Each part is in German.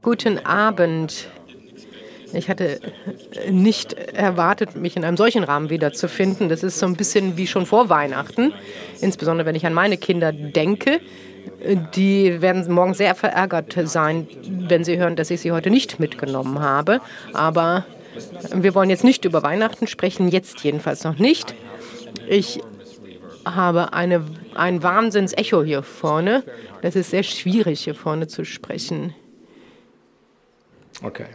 Guten Abend. Ich hatte nicht erwartet, mich in einem solchen Rahmen wiederzufinden. Das ist so ein bisschen wie schon vor Weihnachten, insbesondere wenn ich an meine Kinder denke. Die werden morgen sehr verärgert sein, wenn sie hören, dass ich sie heute nicht mitgenommen habe. Aber wir wollen jetzt nicht über Weihnachten sprechen, jetzt jedenfalls noch nicht. Ich habe eine, ein Wahnsinnsecho hier vorne. Das ist sehr schwierig, hier vorne zu sprechen. Okay.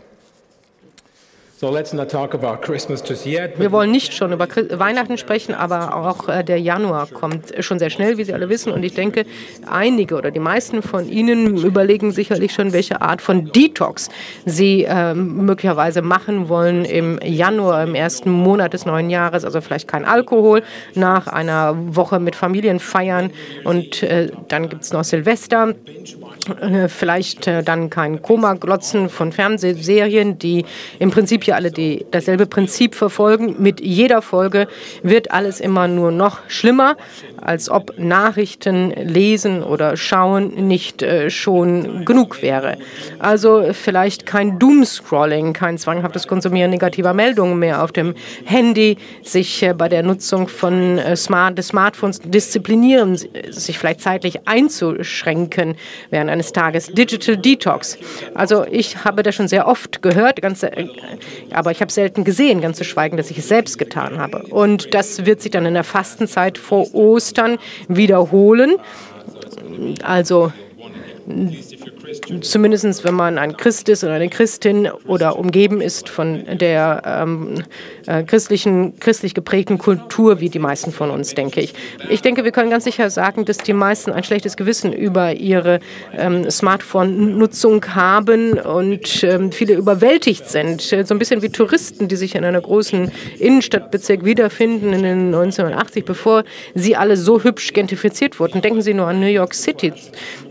So let's not talk about Christmas just yet. Wir wollen nicht schon über Weihnachten sprechen, aber auch äh, der Januar kommt schon sehr schnell, wie Sie alle wissen. Und ich denke, einige oder die meisten von Ihnen überlegen sicherlich schon, welche Art von Detox Sie äh, möglicherweise machen wollen im Januar, im ersten Monat des neuen Jahres. Also vielleicht kein Alkohol nach einer Woche mit Familienfeiern und äh, dann gibt es noch Silvester. Äh, vielleicht äh, dann kein Koma-Glotzen von Fernsehserien, die im Prinzip ja alle die, dasselbe Prinzip verfolgen. Mit jeder Folge wird alles immer nur noch schlimmer, als ob Nachrichten lesen oder schauen nicht äh, schon genug wäre. Also vielleicht kein Doomscrolling, kein zwanghaftes Konsumieren negativer Meldungen mehr auf dem Handy, sich bei der Nutzung von Smart, des Smartphones disziplinieren, sich vielleicht zeitlich einzuschränken während eines Tages. Digital Detox. Also ich habe das schon sehr oft gehört, ganz, äh, aber ich habe selten gesehen, ganz zu schweigen, dass ich es selbst getan habe. Und das wird sich dann in der Fastenzeit vor Ostern wiederholen. Also zumindest wenn man ein Christ ist oder eine Christin oder umgeben ist von der ähm, äh, christlichen, christlich geprägten Kultur, wie die meisten von uns, denke ich. Ich denke, wir können ganz sicher sagen, dass die meisten ein schlechtes Gewissen über ihre ähm, Smartphone-Nutzung haben und ähm, viele überwältigt sind. So ein bisschen wie Touristen, die sich in einer großen Innenstadtbezirk wiederfinden in den 1980, bevor sie alle so hübsch gentrifiziert wurden. Denken Sie nur an New York City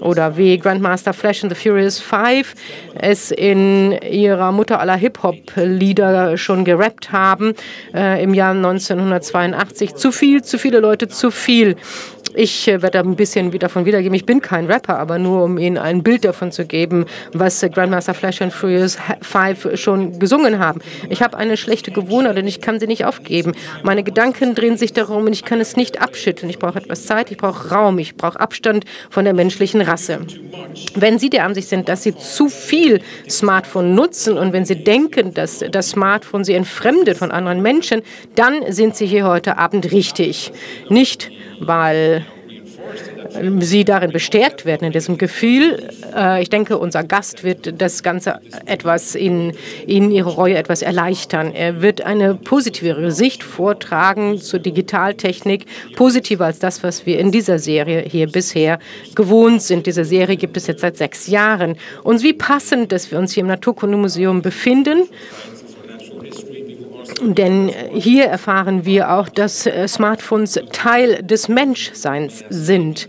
oder wie Grandmaster Flash and the Furious Five es in ihrer Mutter aller Hip-Hop-Lieder schon gerappt haben äh, im Jahr 1982. Zu viel, zu viele Leute, zu viel. Ich äh, werde ein bisschen davon wiedergeben. Ich bin kein Rapper, aber nur um Ihnen ein Bild davon zu geben, was äh, Grandmaster Flash and Furious 5 schon gesungen haben. Ich habe eine schlechte Gewohnheit und ich kann sie nicht aufgeben. Meine Gedanken drehen sich darum und ich kann es nicht abschütteln. Ich brauche etwas Zeit, ich brauche Raum, ich brauche Abstand von der menschlichen Rasse. Wenn Sie der Ansicht sind, dass Sie zu viel Smartphone nutzen und wenn Sie denken, dass das Smartphone Sie entfremdet von anderen Menschen, dann sind Sie hier heute Abend richtig. Nicht, weil Sie darin bestärkt werden, in diesem Gefühl. Äh, ich denke, unser Gast wird das Ganze etwas in, in ihre Reue etwas erleichtern. Er wird eine positivere Sicht vortragen zur Digitaltechnik, positiver als das, was wir in dieser Serie hier bisher gewohnt sind. Diese Serie gibt es jetzt seit sechs Jahren. Und wie passend, dass wir uns hier im Naturkundemuseum befinden. Denn hier erfahren wir auch, dass äh, Smartphones Teil des Menschseins sind.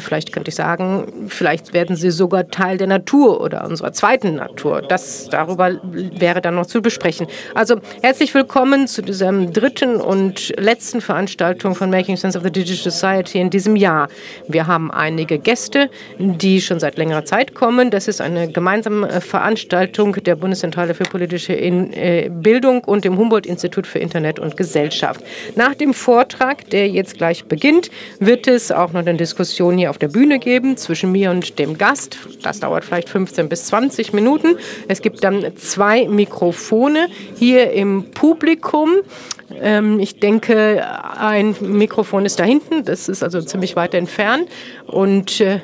Vielleicht könnte ich sagen, vielleicht werden sie sogar Teil der Natur oder unserer zweiten Natur. Das darüber wäre dann noch zu besprechen. Also herzlich willkommen zu dieser dritten und letzten Veranstaltung von Making Sense of the Digital Society in diesem Jahr. Wir haben einige Gäste, die schon seit längerer Zeit kommen. Das ist eine gemeinsame Veranstaltung der Bundeszentrale für politische äh, Bildung und dem Humboldt-Institut für Internet und Gesellschaft. Nach dem Vortrag, der jetzt gleich beginnt, wird es auch noch eine Diskussion hier auf der Bühne geben zwischen mir und dem Gast. Das dauert vielleicht 15 bis 20 Minuten. Es gibt dann zwei Mikrofone hier im Publikum. Ähm, ich denke, ein Mikrofon ist da hinten, das ist also ziemlich weit entfernt. Und äh,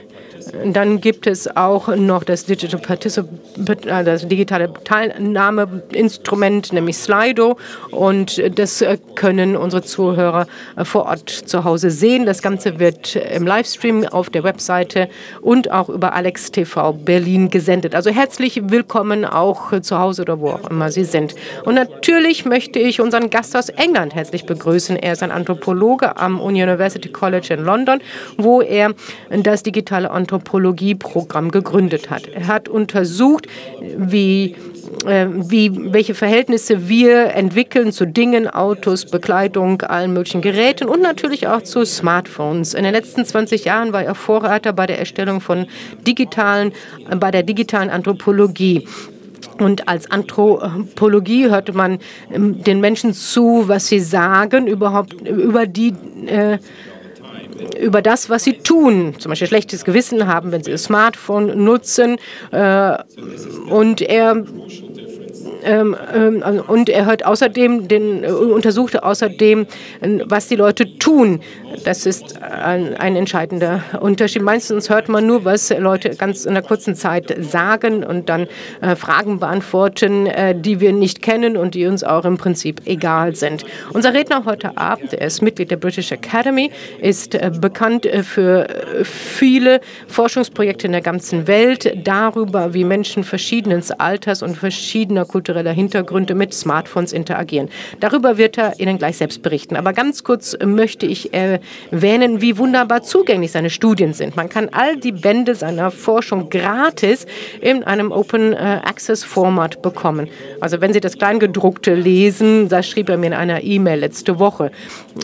dann gibt es auch noch das, Digital äh, das digitale Teilnahmeinstrument, nämlich Slido. Und das können unsere Zuhörer vor Ort zu Hause sehen. Das Ganze wird im Livestream auf der Webseite und auch über Alex TV Berlin gesendet. Also herzlich willkommen auch zu Hause oder wo auch immer Sie sind. Und natürlich möchte ich unseren Gast aus England herzlich begrüßen. Er ist ein Anthropologe am University College in London, wo er das digitale Anthropologie Anthropologieprogramm gegründet hat. Er hat untersucht, wie äh, wie, welche Verhältnisse wir entwickeln zu Dingen, Autos, Bekleidung, allen möglichen Geräten und natürlich auch zu Smartphones. In den letzten 20 Jahren war er Vorreiter bei der Erstellung von digitalen, bei der digitalen Anthropologie. Und als Anthropologie hörte man ähm, den Menschen zu, was sie sagen, überhaupt über die äh, über das, was sie tun, zum Beispiel schlechtes Gewissen haben, wenn sie das Smartphone nutzen. Äh, und er ähm, ähm, und er hört außerdem den, äh, untersuchte außerdem, was die Leute tun. Das ist ein, ein, entscheidender Unterschied. Meistens hört man nur, was Leute ganz in einer kurzen Zeit sagen und dann äh, Fragen beantworten, äh, die wir nicht kennen und die uns auch im Prinzip egal sind. Unser Redner heute Abend, er ist Mitglied der British Academy, ist äh, bekannt äh, für äh, viele Forschungsprojekte in der ganzen Welt darüber, wie Menschen verschiedenen Alters und verschiedener kultureller Hintergründe mit Smartphones interagieren. Darüber wird er Ihnen gleich selbst berichten. Aber ganz kurz möchte ich erwähnen, wie wunderbar zugänglich seine Studien sind. Man kann all die Bände seiner Forschung gratis in einem Open Access Format bekommen. Also wenn Sie das Kleingedruckte lesen, das schrieb er mir in einer E-Mail letzte Woche.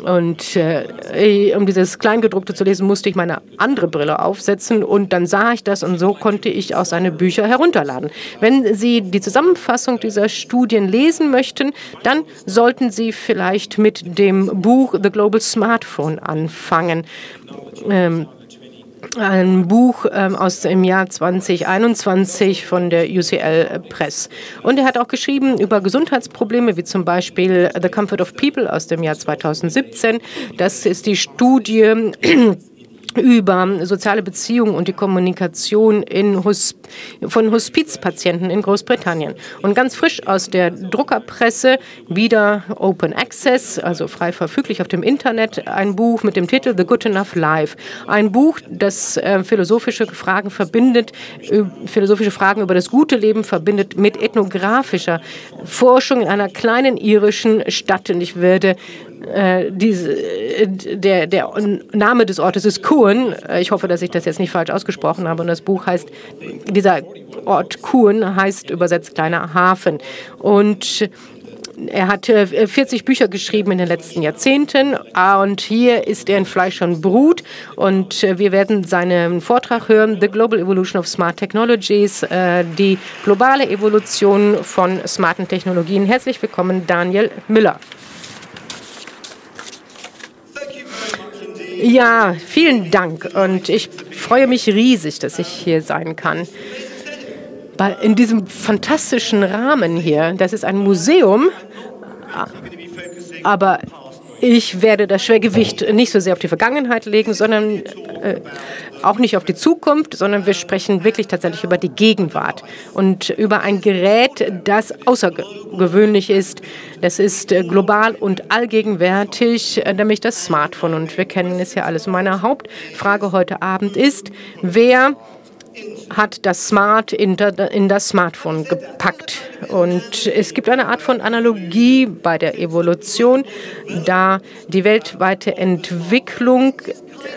Und äh, um dieses Kleingedruckte zu lesen, musste ich meine andere Brille aufsetzen und dann sah ich das und so konnte ich auch seine Bücher herunterladen. Wenn Sie die Zusammenfassung dieser Studien lesen möchten, dann sollten Sie vielleicht mit dem Buch The Global Smartphone anfangen. Ähm, ein Buch ähm, aus dem Jahr 2021 von der UCL Press. Und er hat auch geschrieben über Gesundheitsprobleme, wie zum Beispiel The Comfort of People aus dem Jahr 2017. Das ist die Studie über soziale Beziehungen und die Kommunikation in Hus von Hospizpatienten in Großbritannien. Und ganz frisch aus der Druckerpresse wieder Open Access, also frei verfüglich auf dem Internet, ein Buch mit dem Titel The Good Enough Life. Ein Buch, das äh, philosophische Fragen verbindet, äh, philosophische Fragen über das gute Leben verbindet mit ethnografischer Forschung in einer kleinen irischen Stadt. Und ich werde äh, äh, der, der Name des Ortes ist Kuhn. Äh, ich hoffe, dass ich das jetzt nicht falsch ausgesprochen habe. Und das Buch heißt, dieser Ort Kuhn heißt übersetzt kleiner Hafen. Und er hat 40 Bücher geschrieben in den letzten Jahrzehnten und hier ist er in Fleisch und Brut und wir werden seinen Vortrag hören, The Global Evolution of Smart Technologies, die globale Evolution von smarten Technologien. Herzlich willkommen, Daniel Müller. Ja, vielen Dank und ich freue mich riesig, dass ich hier sein kann. In diesem fantastischen Rahmen hier, das ist ein Museum, aber ich werde das Schwergewicht nicht so sehr auf die Vergangenheit legen, sondern äh, auch nicht auf die Zukunft, sondern wir sprechen wirklich tatsächlich über die Gegenwart und über ein Gerät, das außergewöhnlich ist. Das ist äh, global und allgegenwärtig, äh, nämlich das Smartphone. Und wir kennen es ja alles. Meine Hauptfrage heute Abend ist, wer hat das Smart in, das Smartphone gepackt. Und es gibt eine Art von Analogie bei der Evolution, da die weltweite Entwicklung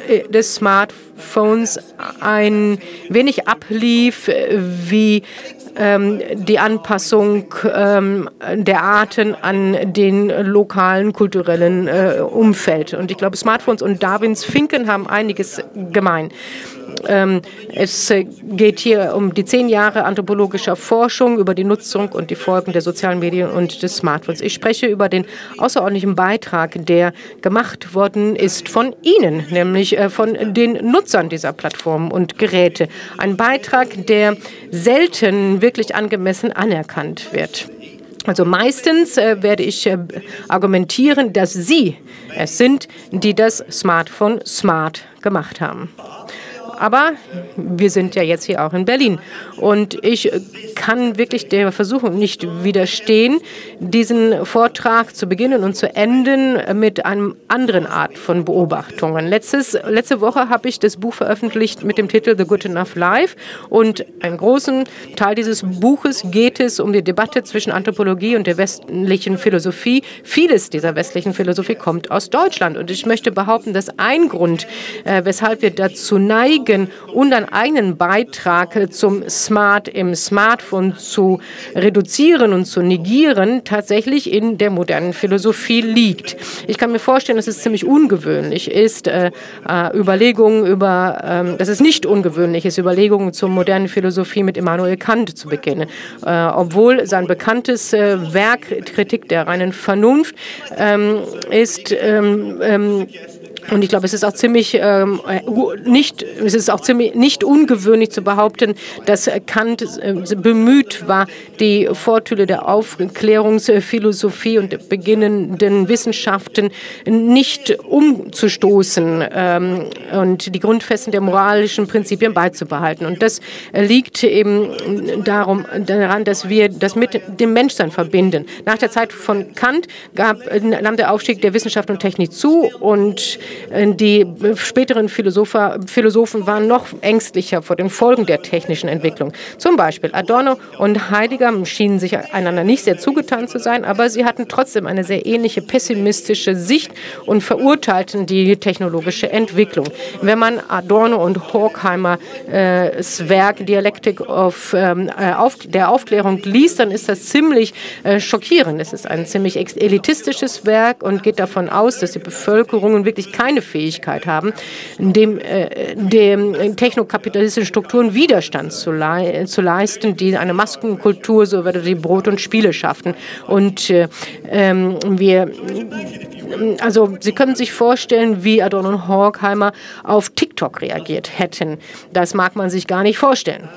äh, des Smartphones ein wenig ablief wie ähm, die Anpassung ähm, der Arten an den lokalen kulturellen äh, Umfeld. Und ich glaube, Smartphones und Darwins Finken haben einiges gemein. Ähm, es geht hier um die zehn Jahre anthropologischer Forschung über die Nutzung und die Folgen der sozialen Medien und des Smartphones. Ich spreche über den außerordentlichen Beitrag, der gemacht worden ist von Ihnen, nämlich äh, von den Nutzern dieser Plattformen und Geräte. Ein Beitrag, der selten wirklich angemessen anerkannt wird. Also meistens äh, werde ich äh, argumentieren, dass Sie es sind, die das Smartphone smart gemacht haben. Aber wir sind ja jetzt hier auch in Berlin. Und ich kann wirklich der Versuchung nicht widerstehen, diesen Vortrag zu beginnen und zu enden mit einem anderen Art von Beobachtungen. Letztes, letzte Woche habe ich das Buch veröffentlicht mit dem Titel The Good Enough Life. Und einen großen Teil dieses Buches geht es um die Debatte zwischen Anthropologie und der westlichen Philosophie. Vieles dieser westlichen Philosophie kommt aus Deutschland. Und ich möchte behaupten, dass ein Grund, äh, weshalb wir dazu neigen, bewegen und einen eigenen Beitrag zum Smart im Smartphone zu reduzieren und zu negieren, tatsächlich in der modernen Philosophie liegt. Ich kann mir vorstellen, dass es ziemlich ungewöhnlich ist, äh, äh, Überlegungen über, äh, dass es nicht ungewöhnlich ist, Überlegungen zur modernen Philosophie mit Immanuel Kant zu beginnen, äh, obwohl sein bekanntes äh, Werk Kritik der reinen Vernunft ähm, ist ähm, ähm, und ich glaube, es ist auch ziemlich ähm, nicht, es ist auch ziemlich nicht ungewöhnlich zu behaupten, dass Kant äh, bemüht war, die Vorteile der Aufklärungsphilosophie und der beginnenden Wissenschaften nicht umzustoßen ähm, und die Grundfesten der moralischen Prinzipien beizubehalten. Und das liegt eben darum, daran, dass wir das mit dem Menschsein verbinden. Nach der Zeit von Kant gab, nahm der Aufstieg der Wissenschaft und Technik zu und äh, die späteren Philosophen waren noch ängstlicher vor den Folgen der technischen Entwicklung. Zum Beispiel Adorno und Heidegger schienen sich einander nicht sehr zugetan zu sein, aber sie hatten trotzdem eine sehr ähnliche pessimistische Sicht und verurteilten die technologische Entwicklung. Wenn man Adorno und Horkheimer äh, Werk Dialektik of, ähm, äh, auf, der Aufklärung liest, dann ist das ziemlich äh, schockierend. Es ist ein ziemlich elitistisches Werk und geht davon aus, dass die Bevölkerung wirklich keine keine Fähigkeit haben, dem, äh, dem technokapitalistischen Strukturen Widerstand zu, le zu, leisten, die eine Maskenkultur, so wie Brot und Spiele schaffen. Und äh, ähm, wir also Sie können sich vorstellen, wie Adorno und Horkheimer auf TikTok reagiert hätten. Das mag man sich gar nicht vorstellen.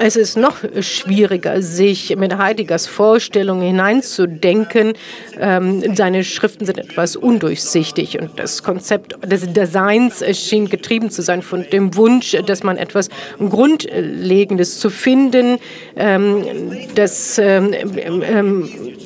Es ist noch schwieriger, sich mit Heideggers Vorstellungen hineinzudenken. Ähm, seine Schriften sind etwas undurchsichtig und das Konzept des Designs schien getrieben zu sein von dem Wunsch, dass man etwas Grundlegendes zu finden, ähm, das, ähm, ähm äh,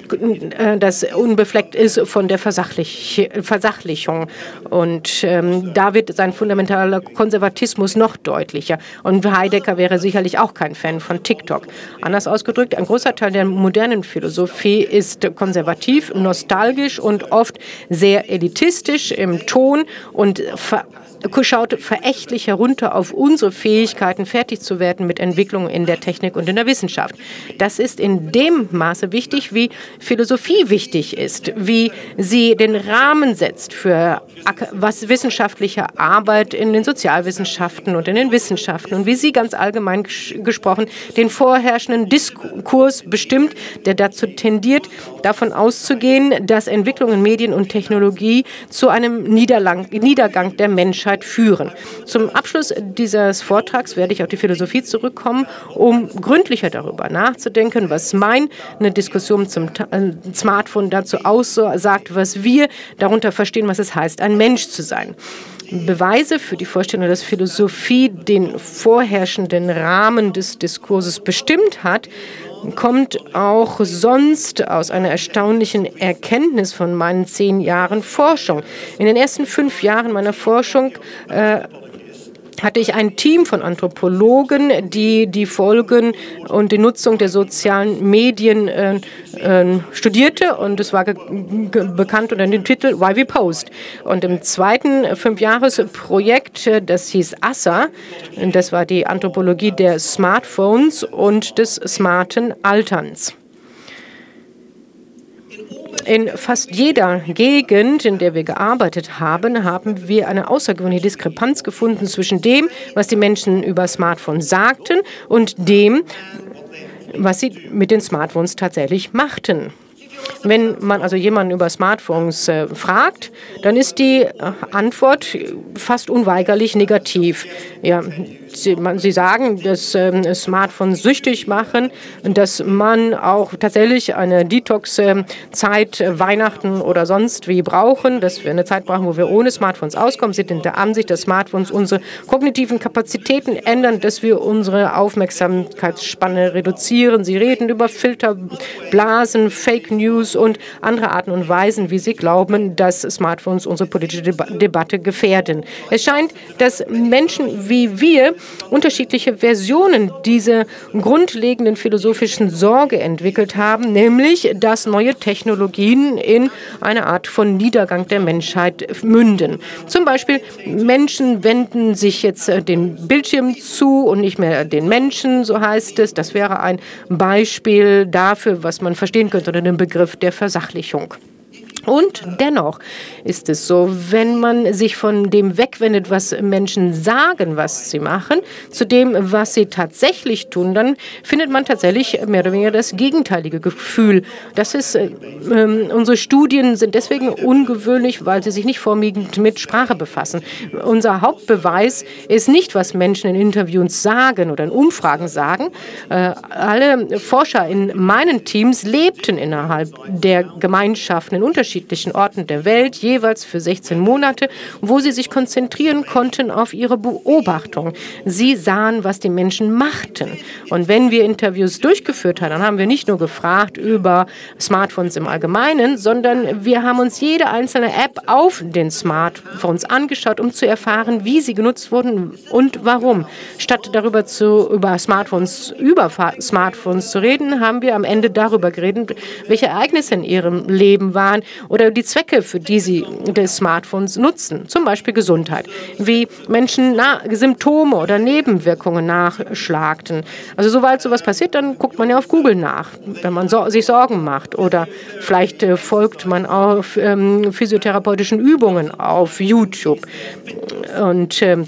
das unbefleckt ist von der Versachlich Versachlichung. Und ähm, da wird sein fundamentaler Konservatismus noch deutlicher. Und Heidegger wäre sicherlich auch kein Fan von TikTok. Anders ausgedrückt, ein großer Teil der modernen Philosophie ist konservativ, nostalgisch und oft sehr elitistisch im Ton und ver schaut verächtlich herunter auf unsere Fähigkeiten, fertig zu werden mit Entwicklungen in der Technik und in der Wissenschaft. Das ist in dem Maße wichtig, wie Philosophie wichtig ist, wie sie den Rahmen setzt für was wissenschaftliche Arbeit in den Sozialwissenschaften und in den Wissenschaften und wie sie ganz allgemein gesprochen den vorherrschenden Diskurs bestimmt, der dazu tendiert, davon auszugehen, dass Entwicklung in Medien und Technologie zu einem Niederlang Niedergang der Menschheit führen. Zum Abschluss dieses Vortrags werde ich auf die Philosophie zurückkommen, um gründlicher darüber nachzudenken, was meine Diskussion zum äh, Smartphone dazu aussagt, was wir darunter verstehen, was es heißt, ein Mensch zu sein. Beweise für die Vorstellung, dass Philosophie den vorherrschenden Rahmen des Diskurses bestimmt hat, kommt auch sonst aus einer erstaunlichen Erkenntnis von meinen zehn Jahren Forschung. In den ersten fünf Jahren meiner Forschung äh, hatte ich ein Team von Anthropologen, die die Folgen und die Nutzung der sozialen Medien äh, äh, studierte und es war bekannt unter dem Titel Why We Post. Und im zweiten Fünfjahresprojekt, äh, das hieß ASSA, das war die Anthropologie der Smartphones und des smarten Alterns. In fast jeder Gegend, in der wir gearbeitet haben, haben wir eine außergewöhnliche Diskrepanz gefunden zwischen dem, was die Menschen über Smartphones sagten und dem, was sie mit den Smartphones tatsächlich machten. Wenn man also jemanden über Smartphones äh, fragt, dann ist die äh, Antwort fast unweigerlich negativ. Ja, Sie, man, Sie sagen, dass ähm, Smartphones süchtig machen und dass man auch tatsächlich eine Detox-Zeit, äh, Weihnachten oder sonst wie brauchen, dass wir eine Zeit brauchen, wo wir ohne Smartphones auskommen. Sie sind in der Ansicht, dass Smartphones unsere kognitiven Kapazitäten ändern, dass wir unsere Aufmerksamkeitsspanne reduzieren. Sie reden über Filterblasen, Fake News und andere Arten und Weisen, wie Sie glauben, dass Smartphones unsere politische Debatte gefährden. Es scheint, dass Menschen wie wir unterschiedliche Versionen dieser grundlegenden philosophischen Sorge entwickelt haben, nämlich dass neue Technologien in eine Art von Niedergang der Menschheit münden. Zum Beispiel Menschen wenden sich jetzt äh, den Bildschirm zu und nicht mehr den Menschen, so heißt es. Das wäre ein Beispiel dafür, was man verstehen könnte unter dem Begriff der Versachlichung. Und dennoch ist es so, wenn man sich von dem wegwendet, was Menschen sagen, was sie machen, zu dem, was sie tatsächlich tun, dann findet man tatsächlich mehr oder weniger das gegenteilige Gefühl. Das ist, äh, unsere Studien sind deswegen ungewöhnlich, weil sie sich nicht vorwiegend mit Sprache befassen. Unser Hauptbeweis ist nicht, was Menschen in Interviews sagen oder in Umfragen sagen. Äh, alle Forscher in meinen Teams lebten innerhalb der Gemeinschaften in Unterschieden unterschiedlichen Orten der Welt, jeweils für 16 Monate, wo sie sich konzentrieren konnten auf ihre Beobachtung. Sie sahen, was die Menschen machten. Und wenn wir Interviews durchgeführt haben, dann haben wir nicht nur gefragt über Smartphones im Allgemeinen, sondern wir haben uns jede einzelne App auf den Smartphones angeschaut, um zu erfahren, wie sie genutzt wurden und warum. Statt darüber zu, über Smartphones, über Smartphones zu reden, haben wir am Ende darüber geredet, welche Ereignisse in ihrem Leben waren, oder die Zwecke, für die sie des Smartphones nutzen, zum Beispiel Gesundheit, wie Menschen Symptome oder Nebenwirkungen nachschlagten. Also sobald sowas passiert, dann guckt man ja auf Google nach, wenn man so, sich Sorgen macht oder vielleicht äh, folgt man auf ähm, physiotherapeutischen Übungen auf YouTube und ähm,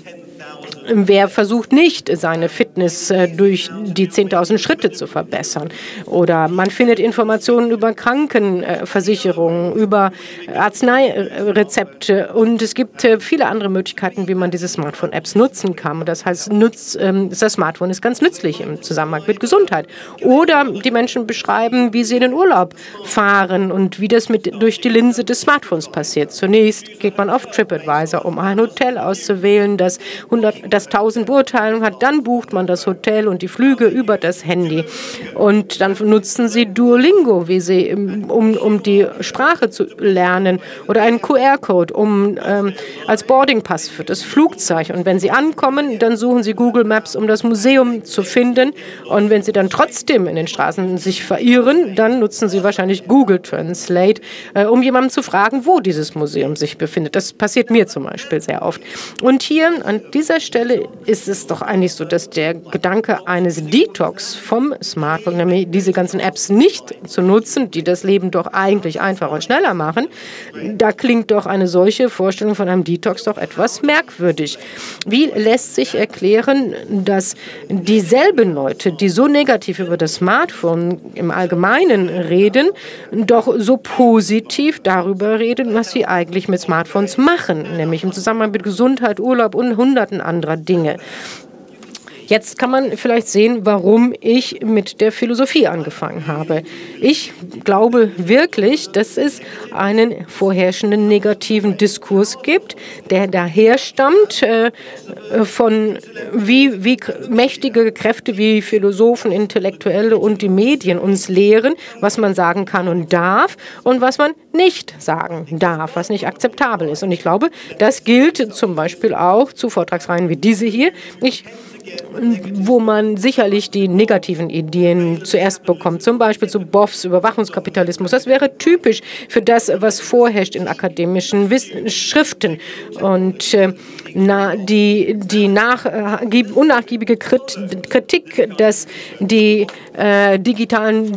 Wer versucht nicht, seine Fitness äh, durch die 10.000 Schritte zu verbessern? Oder man findet Informationen über Krankenversicherungen, über Arzneirezepte und es gibt äh, viele andere Möglichkeiten, wie man diese Smartphone-Apps nutzen kann. Das heißt, nutz, ähm, das Smartphone ist ganz nützlich im Zusammenhang mit Gesundheit. Oder die Menschen beschreiben, wie sie in den Urlaub fahren und wie das mit, durch die Linse des Smartphones passiert. Zunächst geht man auf TripAdvisor, um ein Hotel auszuwählen, das 100 das 1000 Beurteilungen hat, dann bucht man das Hotel und die Flüge über das Handy. Und dann nutzen Sie Duolingo, wie Sie, um, um die Sprache zu lernen, oder einen QR-Code um, ähm, als Boardingpass für das Flugzeug. Und wenn Sie ankommen, dann suchen Sie Google Maps, um das Museum zu finden. Und wenn Sie dann trotzdem in den Straßen sich verirren, dann nutzen Sie wahrscheinlich Google Translate, äh, um jemanden zu fragen, wo dieses Museum sich befindet. Das passiert mir zum Beispiel sehr oft. Und hier an dieser Stelle Stelle ist es doch eigentlich so, dass der Gedanke eines Detox vom Smartphone, nämlich diese ganzen Apps nicht zu nutzen, die das Leben doch eigentlich einfacher und schneller machen, da klingt doch eine solche Vorstellung von einem Detox doch etwas merkwürdig. Wie lässt sich erklären, dass dieselben Leute, die so negativ über das Smartphone im Allgemeinen reden, doch so positiv darüber reden, was sie eigentlich mit Smartphones machen, nämlich im Zusammenhang mit Gesundheit, Urlaub und hunderten anderer Dinge. Jetzt kann man vielleicht sehen, warum ich mit der Philosophie angefangen habe. Ich glaube wirklich, dass es einen vorherrschenden negativen Diskurs gibt, der daher stammt äh, von wie, wie mächtige Kräfte wie Philosophen, Intellektuelle und die Medien uns lehren, was man sagen kann und darf und was man nicht sagen darf, was nicht akzeptabel ist. Und ich glaube, das gilt zum Beispiel auch zu Vortragsreihen wie diese hier. Ich wo man sicherlich die negativen Ideen zuerst bekommt, zum Beispiel zu Boffs Überwachungskapitalismus. Das wäre typisch für das, was vorherrscht in akademischen Schriften. Und äh, na, die, die nach, äh, unnachgiebige Kritik, dass die äh, digitalen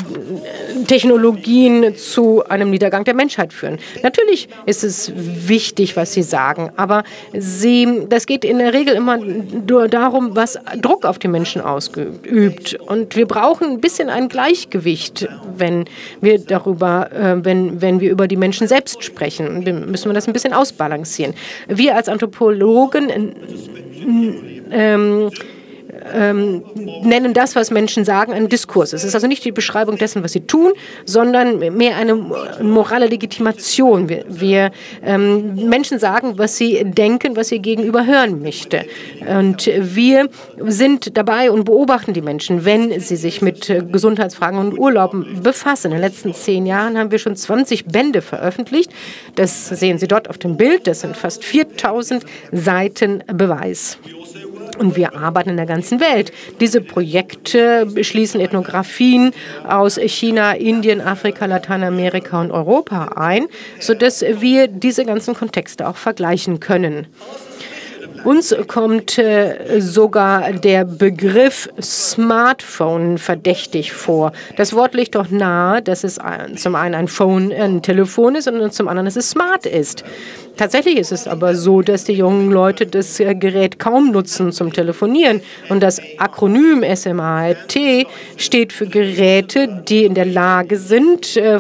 Technologien zu einem Niedergang der Menschheit führen. Natürlich ist es wichtig, was Sie sagen, aber Sie, das geht in der Regel immer nur darum, was Druck auf die Menschen ausgeübt. Und wir brauchen ein bisschen ein Gleichgewicht, wenn wir darüber, äh, wenn, wenn wir über die Menschen selbst sprechen. Wir müssen wir das ein bisschen ausbalancieren. Wir als Anthropologen ähm, ähm, nennen das, was Menschen sagen, einen Diskurs. Es ist also nicht die Beschreibung dessen, was sie tun, sondern mehr eine morale Legitimation. Wir, wir ähm, Menschen sagen, was sie denken, was ihr Gegenüber hören möchte. Und wir sind dabei und beobachten die Menschen, wenn sie sich mit Gesundheitsfragen und Urlauben befassen. In den letzten zehn Jahren haben wir schon 20 Bände veröffentlicht. Das sehen Sie dort auf dem Bild. Das sind fast 4000 Seiten Beweis. Und wir arbeiten in der ganzen Welt. Diese Projekte schließen Ethnografien aus China, Indien, Afrika, Lateinamerika und Europa ein, sodass wir diese ganzen Kontexte auch vergleichen können. Uns kommt äh, sogar der Begriff Smartphone verdächtig vor. Das Wort liegt doch nahe, dass es zum einen ein Phone, ein Telefon ist und zum anderen, dass es smart ist. Tatsächlich ist es aber so, dass die jungen Leute das äh, Gerät kaum nutzen zum Telefonieren. Und das Akronym SMART steht für Geräte, die in der Lage sind, äh,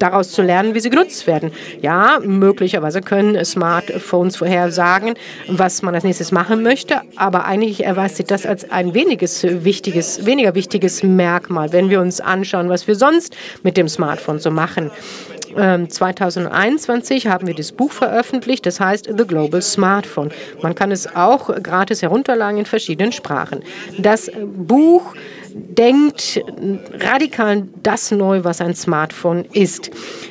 daraus zu lernen, wie sie genutzt werden. Ja, möglicherweise können Smartphones vorhersagen, was man als nächstes machen möchte, aber eigentlich erweist sich das als ein weniges wichtiges, weniger wichtiges Merkmal, wenn wir uns anschauen, was wir sonst mit dem Smartphone so machen. 2021 ähm, haben wir das Buch veröffentlicht, das heißt The Global Smartphone. Man kann es auch gratis herunterladen in verschiedenen Sprachen. Das Buch denkt radikal das neu, was ein Smartphone ist.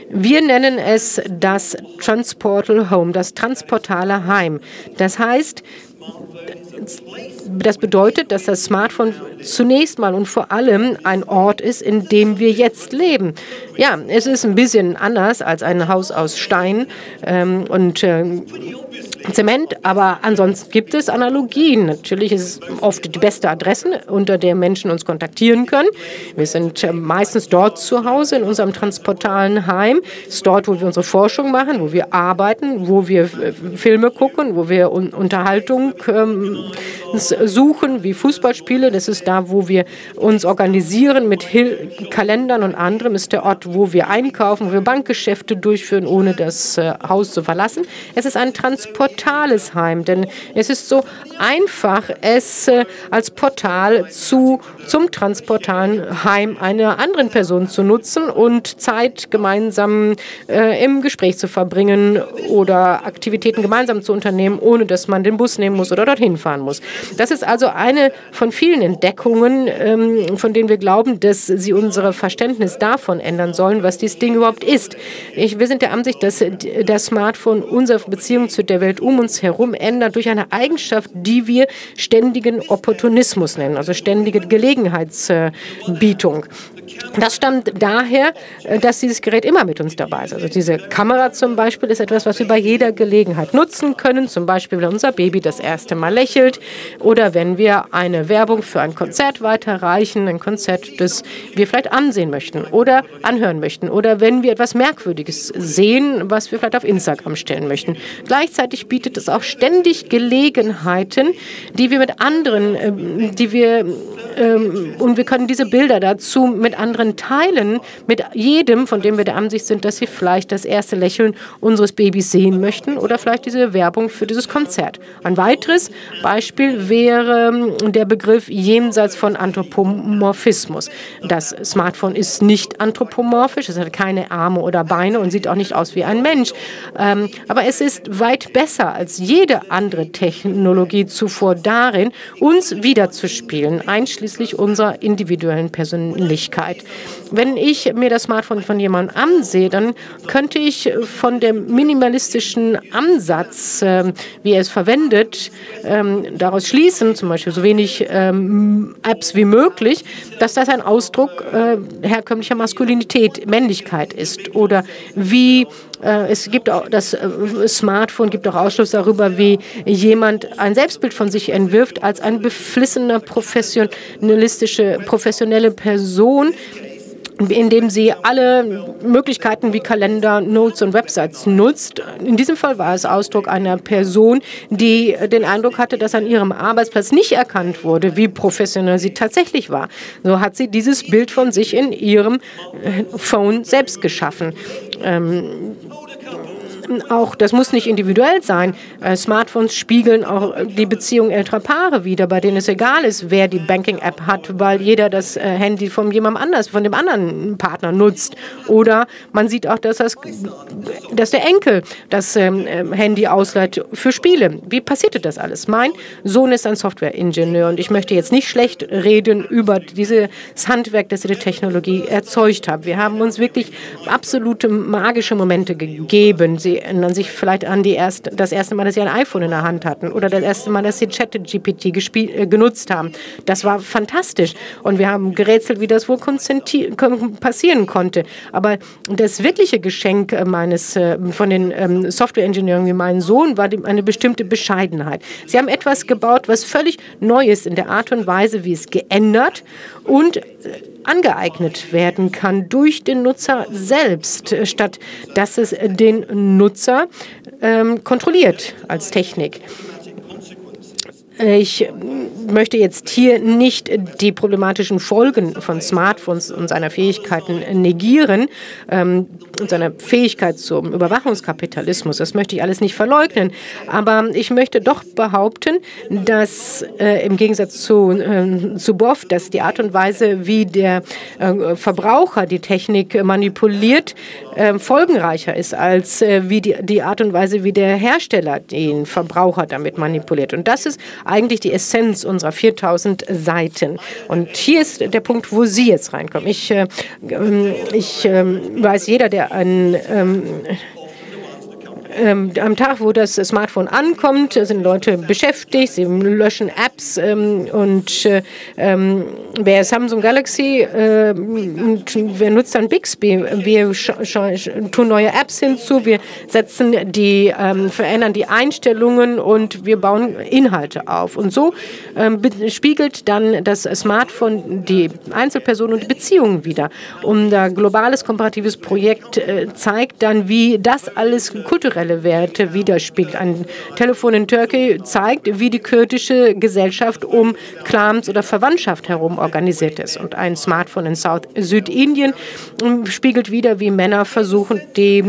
Wir nennen es das Transportal Home, das transportale Heim. Das heißt, das bedeutet, dass das Smartphone zunächst mal und vor allem ein Ort ist, in dem wir jetzt leben. Ja, es ist ein bisschen anders als ein Haus aus Stein ähm, und äh, Zement, aber ansonsten gibt es Analogien. Natürlich ist es oft die beste Adresse, unter der Menschen uns kontaktieren können. Wir sind äh, meistens dort zu Hause in unserem transportalen Heim. Es ist dort, wo wir unsere Forschung machen, wo wir arbeiten, wo wir äh, Filme gucken, wo wir Unterhaltung ähm, suchen, wie Fußballspiele. Das ist da, wo wir uns organisieren mit Hil Kalendern und anderem. Ist der Ort, wo wir einkaufen, wo wir Bankgeschäfte durchführen, ohne das äh, Haus zu verlassen. Es ist ein Transport portales Heim, denn es ist so einfach, es äh, als Portal zu, zum transportalen Heim einer anderen Person zu nutzen und Zeit gemeinsam äh, im Gespräch zu verbringen oder Aktivitäten gemeinsam zu unternehmen, ohne dass man den Bus nehmen muss oder dorthin fahren muss. Das ist also eine von vielen Entdeckungen, ähm, von denen wir glauben, dass sie unser Verständnis davon ändern sollen, was dieses Ding überhaupt ist. Ich, wir sind der Ansicht, dass das Smartphone unsere Beziehung zu der Welt um uns herum ändert durch eine Eigenschaft, die wir ständigen Opportunismus nennen, also ständige Gelegenheitsbietung. Das stammt daher, äh, dass dieses Gerät immer mit uns dabei ist. Also diese Kamera zum Beispiel ist etwas, was wir bei jeder Gelegenheit nutzen können. Zum Beispiel, wenn unser Baby das erste Mal lächelt oder wenn wir eine Werbung für ein Konzert weiterreichen, ein Konzert, das wir vielleicht ansehen möchten oder anhören möchten oder wenn wir etwas Merkwürdiges sehen, was wir vielleicht auf Instagram stellen möchten. Gleichzeitig bietet es auch ständig Gelegenheiten, die wir mit anderen, ähm, die wir ähm, und wir können diese Bilder dazu mit anderen teilen, mit jedem, von dem wir der Ansicht sind, dass sie vielleicht das erste Lächeln unseres Babys sehen möchten oder vielleicht diese Werbung für dieses Konzert. Ein weiteres Beispiel wäre ähm, der Begriff jenseits von Anthropomorphismus. Das Smartphone ist nicht anthropomorphisch, es hat keine Arme oder Beine und sieht auch nicht aus wie ein Mensch. Ähm, aber es ist weit besser als jede andere Technologie zuvor darin, uns wiederzuspielen, einschließlich unserer individuellen Persönlichkeit. Wenn ich mir das Smartphone von jemandem ansehe, dann könnte ich von dem minimalistischen Ansatz, äh, wie er es verwendet, ähm, daraus schließen, zum Beispiel so wenig ähm, Apps wie möglich, dass das ein Ausdruck äh, herkömmlicher Maskulinität, Männlichkeit ist oder wie äh, es gibt auch das äh, Smartphone gibt auch Ausschluss darüber, wie jemand ein Selbstbild von sich entwirft als ein beflissener professionalistische professionelle Person, indem sie alle Möglichkeiten wie Kalender, Notes und Websites nutzt. In diesem Fall war es Ausdruck einer Person, die den Eindruck hatte, dass an ihrem Arbeitsplatz nicht erkannt wurde, wie professionell sie tatsächlich war. So hat sie dieses Bild von sich in ihrem äh, Phone selbst geschaffen. Ähm, auch, das muss nicht individuell sein. Äh, Smartphones spiegeln auch die Beziehung älterer Paare wieder, bei denen es egal ist, wer die Banking-App hat, weil jeder das äh, Handy von jemandem anders, von dem anderen Partner nutzt. Oder man sieht auch, dass, das, dass der Enkel das ähm, ähm, Handy ausleiht für Spiele. Wie passierte das alles? Mein Sohn ist ein Software-Ingenieur und ich möchte jetzt nicht schlecht reden über dieses Handwerk, das diese Technologie erzeugt hat. Wir haben uns wirklich absolute magische Momente gegeben. Sie erinnern sich vielleicht an die erste, das erste Mal, dass sie ein iPhone in der Hand hatten oder das erste Mal, dass sie ChatGPT äh, genutzt haben. Das war fantastisch. Und wir haben gerätselt, wie das wohl passieren konnte. Aber das wirkliche Geschenk äh, meines, äh, von den ähm, Software-Ingenieuren wie mein Sohn war die, eine bestimmte Bescheidenheit. Sie haben etwas gebaut, was völlig neu ist in der Art und Weise, wie es geändert und angeeignet werden kann durch den Nutzer selbst, statt dass es den Nutzer ähm, kontrolliert als Technik. Ich möchte jetzt hier nicht die problematischen Folgen von Smartphones und seiner Fähigkeiten negieren ähm, und seiner Fähigkeit zum Überwachungskapitalismus. Das möchte ich alles nicht verleugnen. Aber ich möchte doch behaupten, dass äh, im Gegensatz zu, äh, zu Boff, dass die Art und Weise, wie der äh, Verbraucher die Technik manipuliert, äh, folgenreicher ist als äh, wie die, die Art und Weise, wie der Hersteller den Verbraucher damit manipuliert. Und das ist eigentlich die Essenz unserer 4000 Seiten. Und hier ist der Punkt, wo Sie jetzt reinkommen. Ich, äh, ähm, ich äh, weiß, jeder, der ein ähm, am Tag, wo das Smartphone ankommt, sind Leute beschäftigt, sie löschen Apps ähm, und äh, ähm, wer Samsung Galaxy äh, wer nutzt dann Bixby? Wir tun neue Apps hinzu, wir setzen die, ähm, verändern die Einstellungen und wir bauen Inhalte auf. Und so ähm, spiegelt dann das Smartphone die Einzelpersonen und die Beziehungen wieder. Unser globales komparatives Projekt äh, zeigt dann, wie das alles kulturell kulturelle Werte widerspiegelt. Ein Telefon in Türkei zeigt, wie die kurdische Gesellschaft um Clans oder Verwandtschaft herum organisiert ist. Und ein Smartphone in South Südindien ähm, spiegelt wieder, wie Männer versuchen, die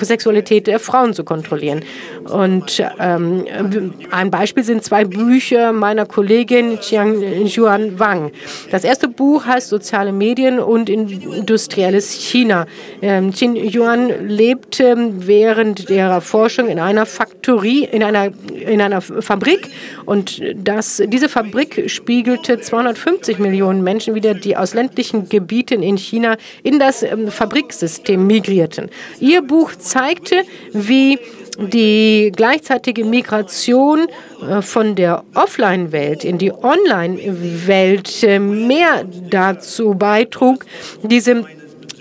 Sexualität der Frauen zu kontrollieren. Und ähm, ein Beispiel sind zwei Bücher meiner Kollegin Chiang Juan Wang. Das erste Buch heißt Soziale Medien und industrielles China. Ähm, Qin Yuan lebt ähm, während während ihrer Forschung in einer Faktorie, in einer, in einer Fabrik. Und das, diese Fabrik spiegelte 250 Millionen Menschen wieder, die aus ländlichen Gebieten in China in das ähm, Fabriksystem migrierten. Ihr Buch zeigte, wie die gleichzeitige Migration äh, von der Offline-Welt in die Online-Welt äh, mehr dazu beitrug, diese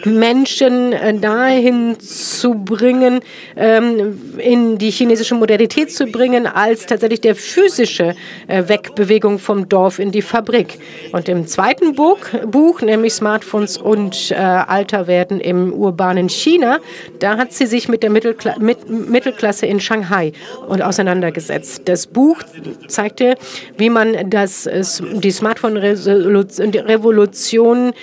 Menschen äh, dahin zu bringen, ähm, in die chinesische Modernität zu bringen, als tatsächlich der physische äh, Wegbewegung vom Dorf in die Fabrik. Und im zweiten Buch, nämlich Smartphones und äh, Alterwerden im urbanen China, da hat sie sich mit der Mittelkla mit Mittelklasse in Shanghai und auseinandergesetzt. Das Buch zeigte, wie man das, die Smartphone-Revolution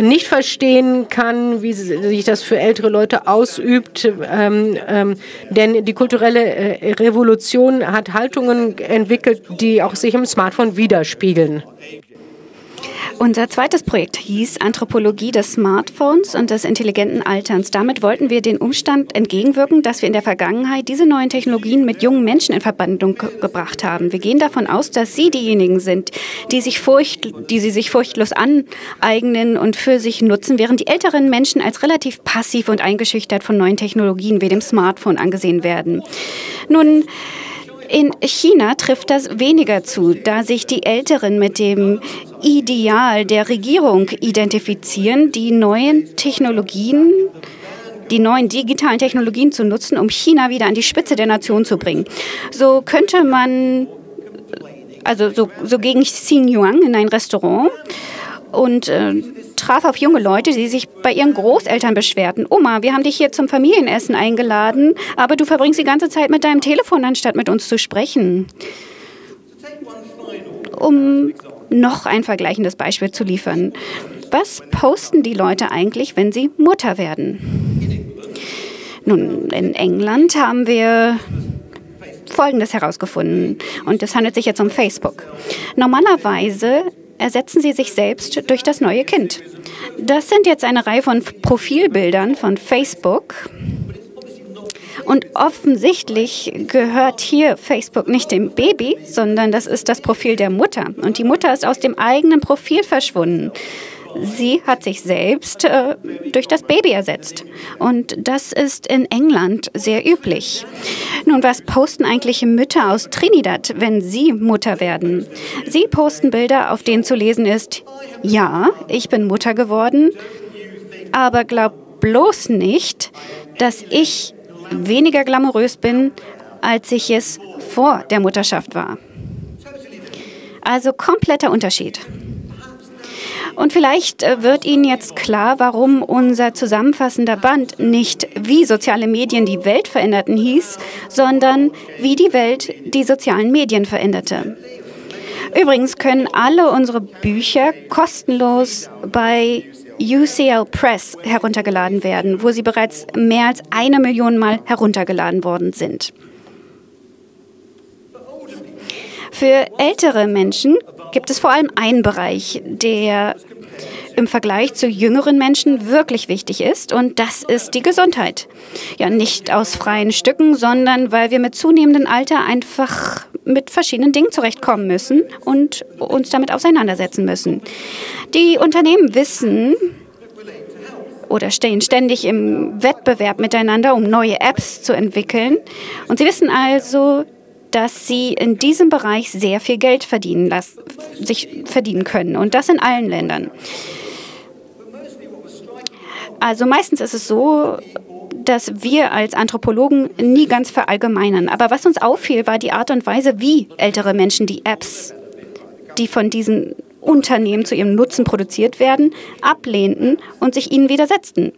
nicht verstehen kann, wie sich das für ältere Leute ausübt. Ähm, ähm, denn die kulturelle äh, Revolution hat Haltungen entwickelt, die auch sich im Smartphone widerspiegeln. Unser zweites Projekt hieß Anthropologie des Smartphones und des intelligenten Alterns. Damit wollten wir den Umstand entgegenwirken, dass wir in der Vergangenheit diese neuen Technologien mit jungen Menschen in Verbindung gebracht haben. Wir gehen davon aus, dass sie diejenigen sind, die, sich furcht, die sie sich furchtlos aneignen und für sich nutzen, während die älteren Menschen als relativ passiv und eingeschüchtert von neuen Technologien wie dem Smartphone angesehen werden. Nun, in China trifft das weniger zu, da sich die Älteren mit dem Ideal der Regierung identifizieren, die neuen Technologien die neuen digitalen Technologien zu nutzen, um China wieder an die Spitze der Nation zu bringen. So könnte man, also so, so gegen Xinjiang in ein Restaurant und äh, traf auf junge Leute, die sich bei ihren Großeltern beschwerten. Oma, wir haben dich hier zum Familienessen eingeladen, aber du verbringst die ganze Zeit mit deinem Telefon, anstatt mit uns zu sprechen. Um noch ein vergleichendes Beispiel zu liefern. Was posten die Leute eigentlich, wenn sie Mutter werden? Nun, in England haben wir Folgendes herausgefunden. Und es handelt sich jetzt um Facebook. Normalerweise ersetzen sie sich selbst durch das neue Kind. Das sind jetzt eine Reihe von Profilbildern von Facebook. Und offensichtlich gehört hier Facebook nicht dem Baby, sondern das ist das Profil der Mutter. Und die Mutter ist aus dem eigenen Profil verschwunden. Sie hat sich selbst äh, durch das Baby ersetzt. Und das ist in England sehr üblich. Nun, was posten eigentlich Mütter aus Trinidad, wenn sie Mutter werden? Sie posten Bilder, auf denen zu lesen ist, ja, ich bin Mutter geworden, aber glaub bloß nicht, dass ich weniger glamourös bin, als ich es vor der Mutterschaft war. Also kompletter Unterschied. Und vielleicht äh, wird Ihnen jetzt klar, warum unser zusammenfassender Band nicht wie soziale Medien die Welt veränderten hieß, sondern wie die Welt die sozialen Medien veränderte. Übrigens können alle unsere Bücher kostenlos bei UCL Press heruntergeladen werden, wo sie bereits mehr als eine Million Mal heruntergeladen worden sind. Für ältere Menschen gibt es vor allem einen Bereich, der im Vergleich zu jüngeren Menschen wirklich wichtig ist, und das ist die Gesundheit. Ja, nicht aus freien Stücken, sondern weil wir mit zunehmendem Alter einfach mit verschiedenen Dingen zurechtkommen müssen und uns damit auseinandersetzen müssen. Die Unternehmen wissen, oder stehen ständig im Wettbewerb miteinander, um neue Apps zu entwickeln. Und sie wissen also, dass sie in diesem Bereich sehr viel Geld verdienen, las sich verdienen können. Und das in allen Ländern. Also meistens ist es so, dass wir als Anthropologen nie ganz verallgemeinern. Aber was uns auffiel, war die Art und Weise, wie ältere Menschen die Apps, die von diesen Unternehmen zu ihrem Nutzen produziert werden, ablehnten und sich ihnen widersetzten.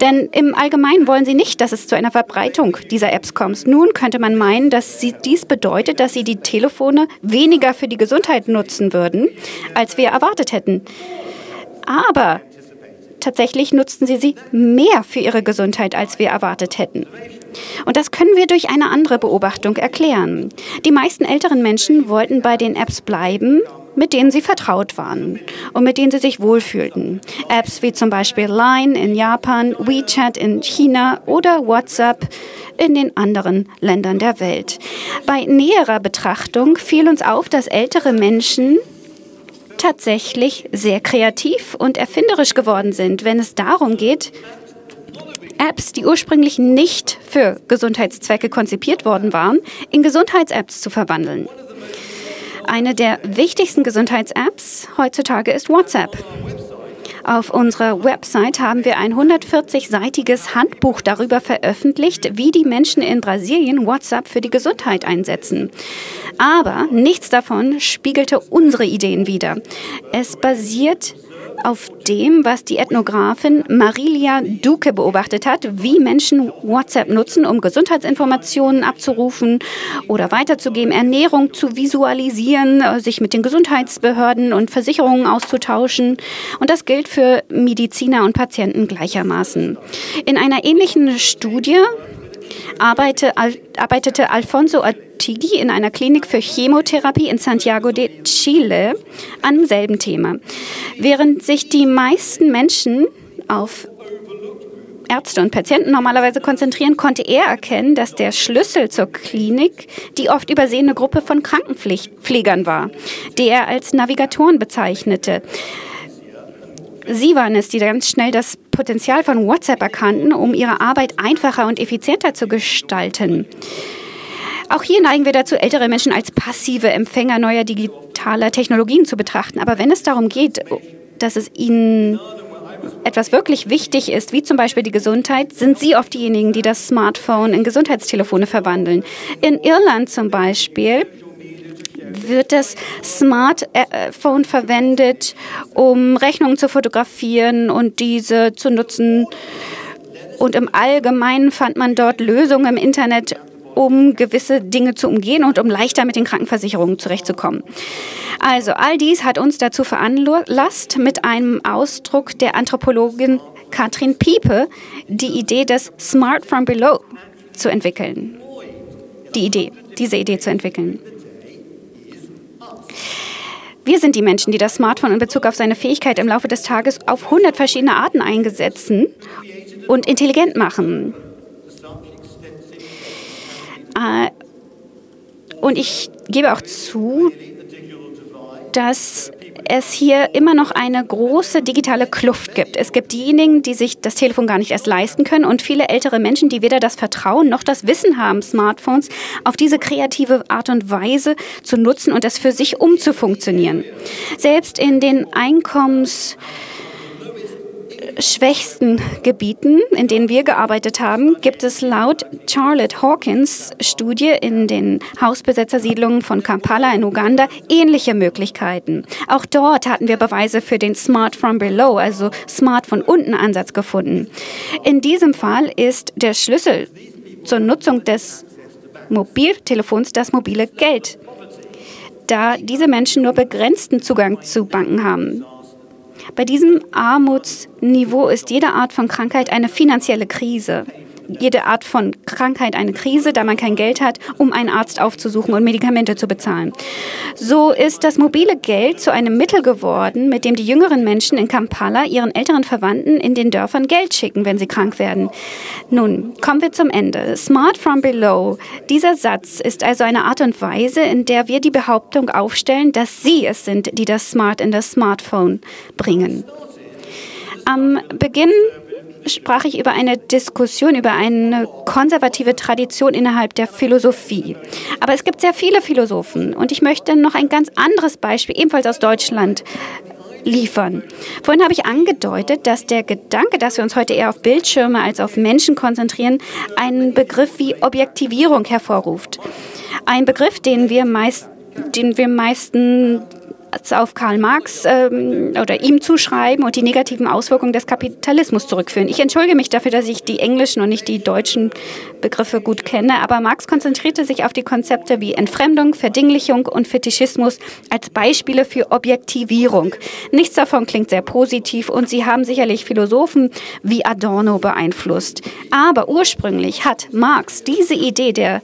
Denn im Allgemeinen wollen sie nicht, dass es zu einer Verbreitung dieser Apps kommt. Nun könnte man meinen, dass sie, dies bedeutet, dass sie die Telefone weniger für die Gesundheit nutzen würden, als wir erwartet hätten. Aber tatsächlich nutzten sie sie mehr für ihre Gesundheit, als wir erwartet hätten. Und das können wir durch eine andere Beobachtung erklären. Die meisten älteren Menschen wollten bei den Apps bleiben, mit denen sie vertraut waren und mit denen sie sich wohlfühlten. Apps wie zum Beispiel Line in Japan, WeChat in China oder WhatsApp in den anderen Ländern der Welt. Bei näherer Betrachtung fiel uns auf, dass ältere Menschen tatsächlich sehr kreativ und erfinderisch geworden sind, wenn es darum geht, Apps, die ursprünglich nicht für Gesundheitszwecke konzipiert worden waren, in Gesundheits-Apps zu verwandeln. Eine der wichtigsten Gesundheits-Apps heutzutage ist WhatsApp. Auf unserer Website haben wir ein 140-seitiges Handbuch darüber veröffentlicht, wie die Menschen in Brasilien WhatsApp für die Gesundheit einsetzen. Aber nichts davon spiegelte unsere Ideen wider. Es basiert auf dem, was die Ethnografin Marilia Duque beobachtet hat, wie Menschen WhatsApp nutzen, um Gesundheitsinformationen abzurufen oder weiterzugeben, Ernährung zu visualisieren, sich mit den Gesundheitsbehörden und Versicherungen auszutauschen. Und das gilt für Mediziner und Patienten gleichermaßen. In einer ähnlichen Studie arbeitete Alfonso Ortigui in einer Klinik für Chemotherapie in Santiago de Chile an demselben Thema. Während sich die meisten Menschen auf Ärzte und Patienten normalerweise konzentrieren, konnte er erkennen, dass der Schlüssel zur Klinik die oft übersehene Gruppe von Krankenpflegern war, die er als Navigatoren bezeichnete. Sie waren es, die ganz schnell das Potenzial von WhatsApp erkannten, um ihre Arbeit einfacher und effizienter zu gestalten. Auch hier neigen wir dazu, ältere Menschen als passive Empfänger neuer digitaler Technologien zu betrachten. Aber wenn es darum geht, dass es ihnen etwas wirklich wichtig ist, wie zum Beispiel die Gesundheit, sind sie oft diejenigen, die das Smartphone in Gesundheitstelefone verwandeln. In Irland zum Beispiel wird das Smartphone verwendet, um Rechnungen zu fotografieren und diese zu nutzen. Und im Allgemeinen fand man dort Lösungen im Internet, um gewisse Dinge zu umgehen und um leichter mit den Krankenversicherungen zurechtzukommen. Also all dies hat uns dazu veranlasst, mit einem Ausdruck der Anthropologin Katrin Piepe die Idee des Smart from Below zu entwickeln. Die Idee, diese Idee zu entwickeln. Wir sind die Menschen, die das Smartphone in Bezug auf seine Fähigkeit im Laufe des Tages auf 100 verschiedene Arten eingesetzen und intelligent machen. Äh, und ich gebe auch zu, dass es hier immer noch eine große digitale Kluft gibt. Es gibt diejenigen, die sich das Telefon gar nicht erst leisten können und viele ältere Menschen, die weder das Vertrauen noch das Wissen haben, Smartphones auf diese kreative Art und Weise zu nutzen und das für sich umzufunktionieren. Selbst in den Einkommens schwächsten Gebieten, in denen wir gearbeitet haben, gibt es laut Charlotte Hawkins Studie in den Hausbesetzersiedlungen von Kampala in Uganda ähnliche Möglichkeiten. Auch dort hatten wir Beweise für den Smart from Below, also Smart von unten Ansatz gefunden. In diesem Fall ist der Schlüssel zur Nutzung des Mobiltelefons das mobile Geld, da diese Menschen nur begrenzten Zugang zu Banken haben. Bei diesem Armutsniveau ist jede Art von Krankheit eine finanzielle Krise jede Art von Krankheit eine Krise, da man kein Geld hat, um einen Arzt aufzusuchen und Medikamente zu bezahlen. So ist das mobile Geld zu einem Mittel geworden, mit dem die jüngeren Menschen in Kampala ihren älteren Verwandten in den Dörfern Geld schicken, wenn sie krank werden. Nun, kommen wir zum Ende. Smart from below. Dieser Satz ist also eine Art und Weise, in der wir die Behauptung aufstellen, dass Sie es sind, die das Smart in das Smartphone bringen. Am Beginn sprach ich über eine Diskussion, über eine konservative Tradition innerhalb der Philosophie. Aber es gibt sehr viele Philosophen und ich möchte noch ein ganz anderes Beispiel, ebenfalls aus Deutschland, liefern. Vorhin habe ich angedeutet, dass der Gedanke, dass wir uns heute eher auf Bildschirme als auf Menschen konzentrieren, einen Begriff wie Objektivierung hervorruft. Ein Begriff, den wir meist den wir meisten auf Karl Marx ähm, oder ihm zuschreiben und die negativen Auswirkungen des Kapitalismus zurückführen. Ich entschuldige mich dafür, dass ich die englischen und nicht die deutschen Begriffe gut kenne, aber Marx konzentrierte sich auf die Konzepte wie Entfremdung, Verdinglichung und Fetischismus als Beispiele für Objektivierung. Nichts davon klingt sehr positiv und sie haben sicherlich Philosophen wie Adorno beeinflusst. Aber ursprünglich hat Marx diese Idee der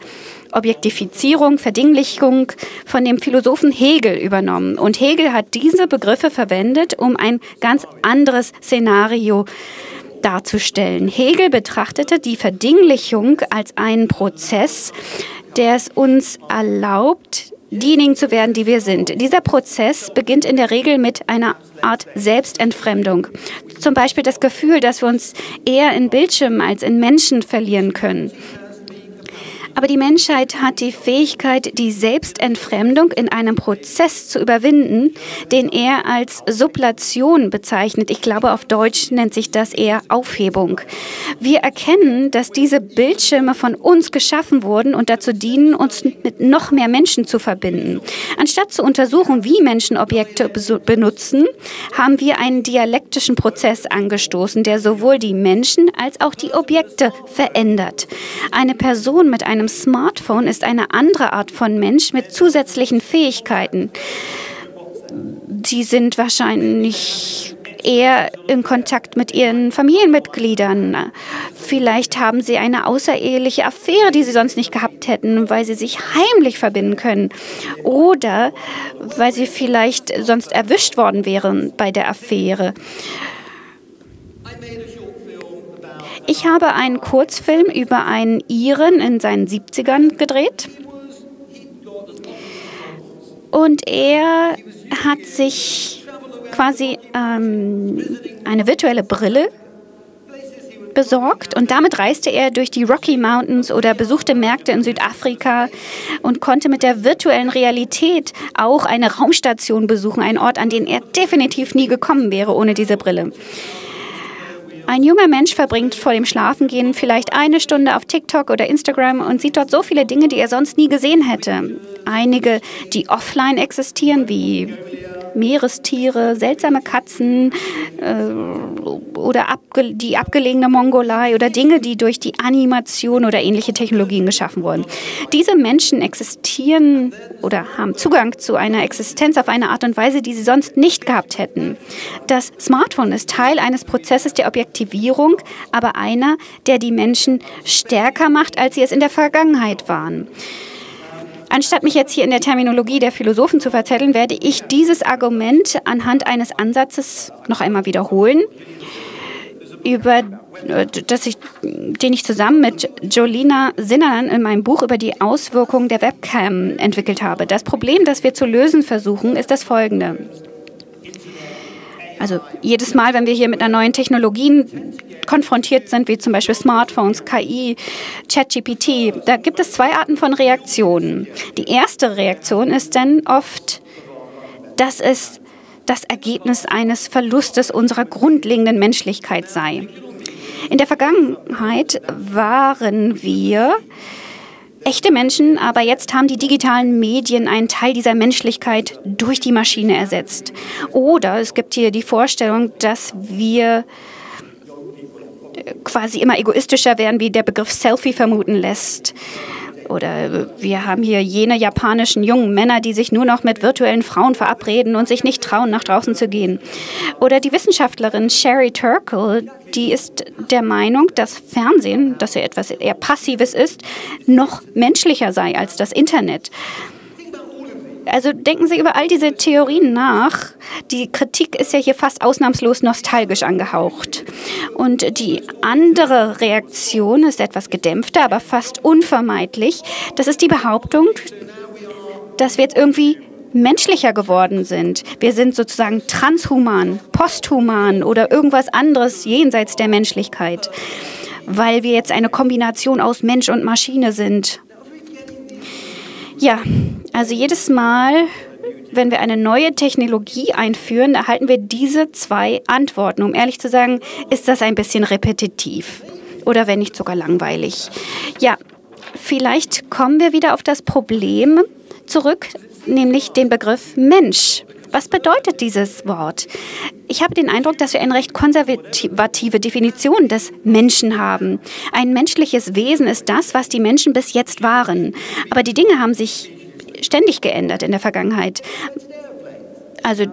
Objektifizierung, Verdinglichung von dem Philosophen Hegel übernommen. Und Hegel hat diese Begriffe verwendet, um ein ganz anderes Szenario darzustellen. Hegel betrachtete die Verdinglichung als einen Prozess, der es uns erlaubt, diejenigen zu werden, die wir sind. Dieser Prozess beginnt in der Regel mit einer Art Selbstentfremdung. Zum Beispiel das Gefühl, dass wir uns eher in Bildschirmen als in Menschen verlieren können. Aber die Menschheit hat die Fähigkeit, die Selbstentfremdung in einem Prozess zu überwinden, den er als Sublation bezeichnet. Ich glaube, auf Deutsch nennt sich das eher Aufhebung. Wir erkennen, dass diese Bildschirme von uns geschaffen wurden und dazu dienen, uns mit noch mehr Menschen zu verbinden. Anstatt zu untersuchen, wie Menschen Objekte benutzen, haben wir einen dialektischen Prozess angestoßen, der sowohl die Menschen als auch die Objekte verändert. Eine Person mit einem einem Smartphone ist eine andere Art von Mensch mit zusätzlichen Fähigkeiten. Sie sind wahrscheinlich eher in Kontakt mit ihren Familienmitgliedern. Vielleicht haben sie eine außereheliche Affäre, die sie sonst nicht gehabt hätten, weil sie sich heimlich verbinden können. Oder weil sie vielleicht sonst erwischt worden wären bei der Affäre. Ich habe einen Kurzfilm über einen Iren in seinen 70ern gedreht. Und er hat sich quasi ähm, eine virtuelle Brille besorgt und damit reiste er durch die Rocky Mountains oder besuchte Märkte in Südafrika und konnte mit der virtuellen Realität auch eine Raumstation besuchen, einen Ort, an den er definitiv nie gekommen wäre ohne diese Brille. Ein junger Mensch verbringt vor dem Schlafengehen vielleicht eine Stunde auf TikTok oder Instagram und sieht dort so viele Dinge, die er sonst nie gesehen hätte. Einige, die offline existieren, wie Meerestiere, seltsame Katzen äh, oder abge die abgelegene Mongolei oder Dinge, die durch die Animation oder ähnliche Technologien geschaffen wurden. Diese Menschen existieren oder haben Zugang zu einer Existenz auf eine Art und Weise, die sie sonst nicht gehabt hätten. Das Smartphone ist Teil eines Prozesses der Objektivierung, aber einer, der die Menschen stärker macht, als sie es in der Vergangenheit waren. Anstatt mich jetzt hier in der Terminologie der Philosophen zu verzetteln, werde ich dieses Argument anhand eines Ansatzes noch einmal wiederholen, über äh, das ich, den ich zusammen mit Jolina Sinnerland in meinem Buch über die Auswirkungen der Webcam entwickelt habe. Das Problem, das wir zu lösen versuchen, ist das folgende. Also jedes Mal, wenn wir hier mit einer neuen Technologie konfrontiert sind, wie zum Beispiel Smartphones, KI, ChatGPT, da gibt es zwei Arten von Reaktionen. Die erste Reaktion ist dann oft, dass es das Ergebnis eines Verlustes unserer grundlegenden Menschlichkeit sei. In der Vergangenheit waren wir echte Menschen, aber jetzt haben die digitalen Medien einen Teil dieser Menschlichkeit durch die Maschine ersetzt. Oder es gibt hier die Vorstellung, dass wir äh, quasi immer egoistischer werden, wie der Begriff Selfie vermuten lässt. Oder wir haben hier jene japanischen jungen Männer, die sich nur noch mit virtuellen Frauen verabreden und sich nicht trauen, nach draußen zu gehen. Oder die Wissenschaftlerin Sherry Turkle, die ist der Meinung, dass Fernsehen, das ja etwas eher Passives ist, noch menschlicher sei als das Internet. Also denken Sie über all diese Theorien nach. Die Kritik ist ja hier fast ausnahmslos nostalgisch angehaucht. Und die andere Reaktion ist etwas gedämpfter, aber fast unvermeidlich. Das ist die Behauptung, dass wir jetzt irgendwie menschlicher geworden sind. Wir sind sozusagen transhuman, posthuman oder irgendwas anderes jenseits der Menschlichkeit, weil wir jetzt eine Kombination aus Mensch und Maschine sind. Ja, also jedes Mal, wenn wir eine neue Technologie einführen, erhalten wir diese zwei Antworten. Um ehrlich zu sagen, ist das ein bisschen repetitiv oder wenn nicht sogar langweilig. Ja, vielleicht kommen wir wieder auf das Problem zurück, nämlich den Begriff Mensch. Was bedeutet dieses Wort? Ich habe den Eindruck, dass wir eine recht konservative Definition des Menschen haben. Ein menschliches Wesen ist das, was die Menschen bis jetzt waren. Aber die Dinge haben sich ständig geändert in der Vergangenheit. Also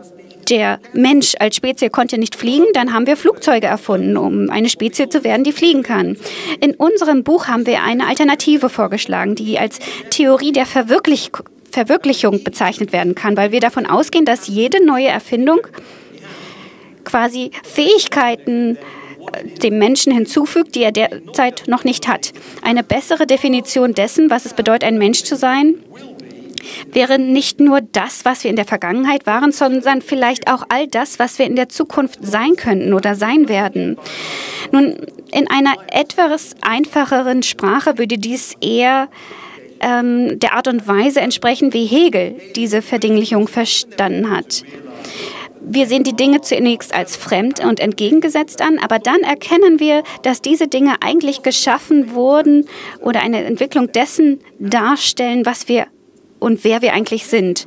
der Mensch als Spezie konnte nicht fliegen, dann haben wir Flugzeuge erfunden, um eine Spezie zu werden, die fliegen kann. In unserem Buch haben wir eine Alternative vorgeschlagen, die als Theorie der Verwirklich Verwirklichung bezeichnet werden kann, weil wir davon ausgehen, dass jede neue Erfindung quasi Fähigkeiten äh, dem Menschen hinzufügt, die er derzeit noch nicht hat. Eine bessere Definition dessen, was es bedeutet, ein Mensch zu sein, wäre nicht nur das, was wir in der Vergangenheit waren, sondern vielleicht auch all das, was wir in der Zukunft sein könnten oder sein werden. Nun, in einer etwas einfacheren Sprache würde dies eher ähm, der Art und Weise entsprechen, wie Hegel diese Verdinglichung verstanden hat. Wir sehen die Dinge zunächst als fremd und entgegengesetzt an, aber dann erkennen wir, dass diese Dinge eigentlich geschaffen wurden oder eine Entwicklung dessen darstellen, was wir und wer wir eigentlich sind.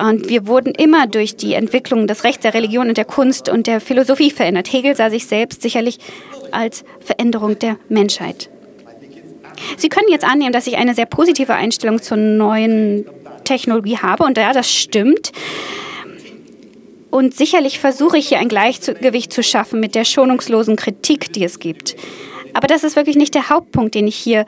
Und wir wurden immer durch die Entwicklung des Rechts, der Religion und der Kunst und der Philosophie verändert. Hegel sah sich selbst sicherlich als Veränderung der Menschheit. Sie können jetzt annehmen, dass ich eine sehr positive Einstellung zur neuen Technologie habe. Und ja, das stimmt. Und sicherlich versuche ich hier ein Gleichgewicht zu schaffen mit der schonungslosen Kritik, die es gibt. Aber das ist wirklich nicht der Hauptpunkt, den ich hier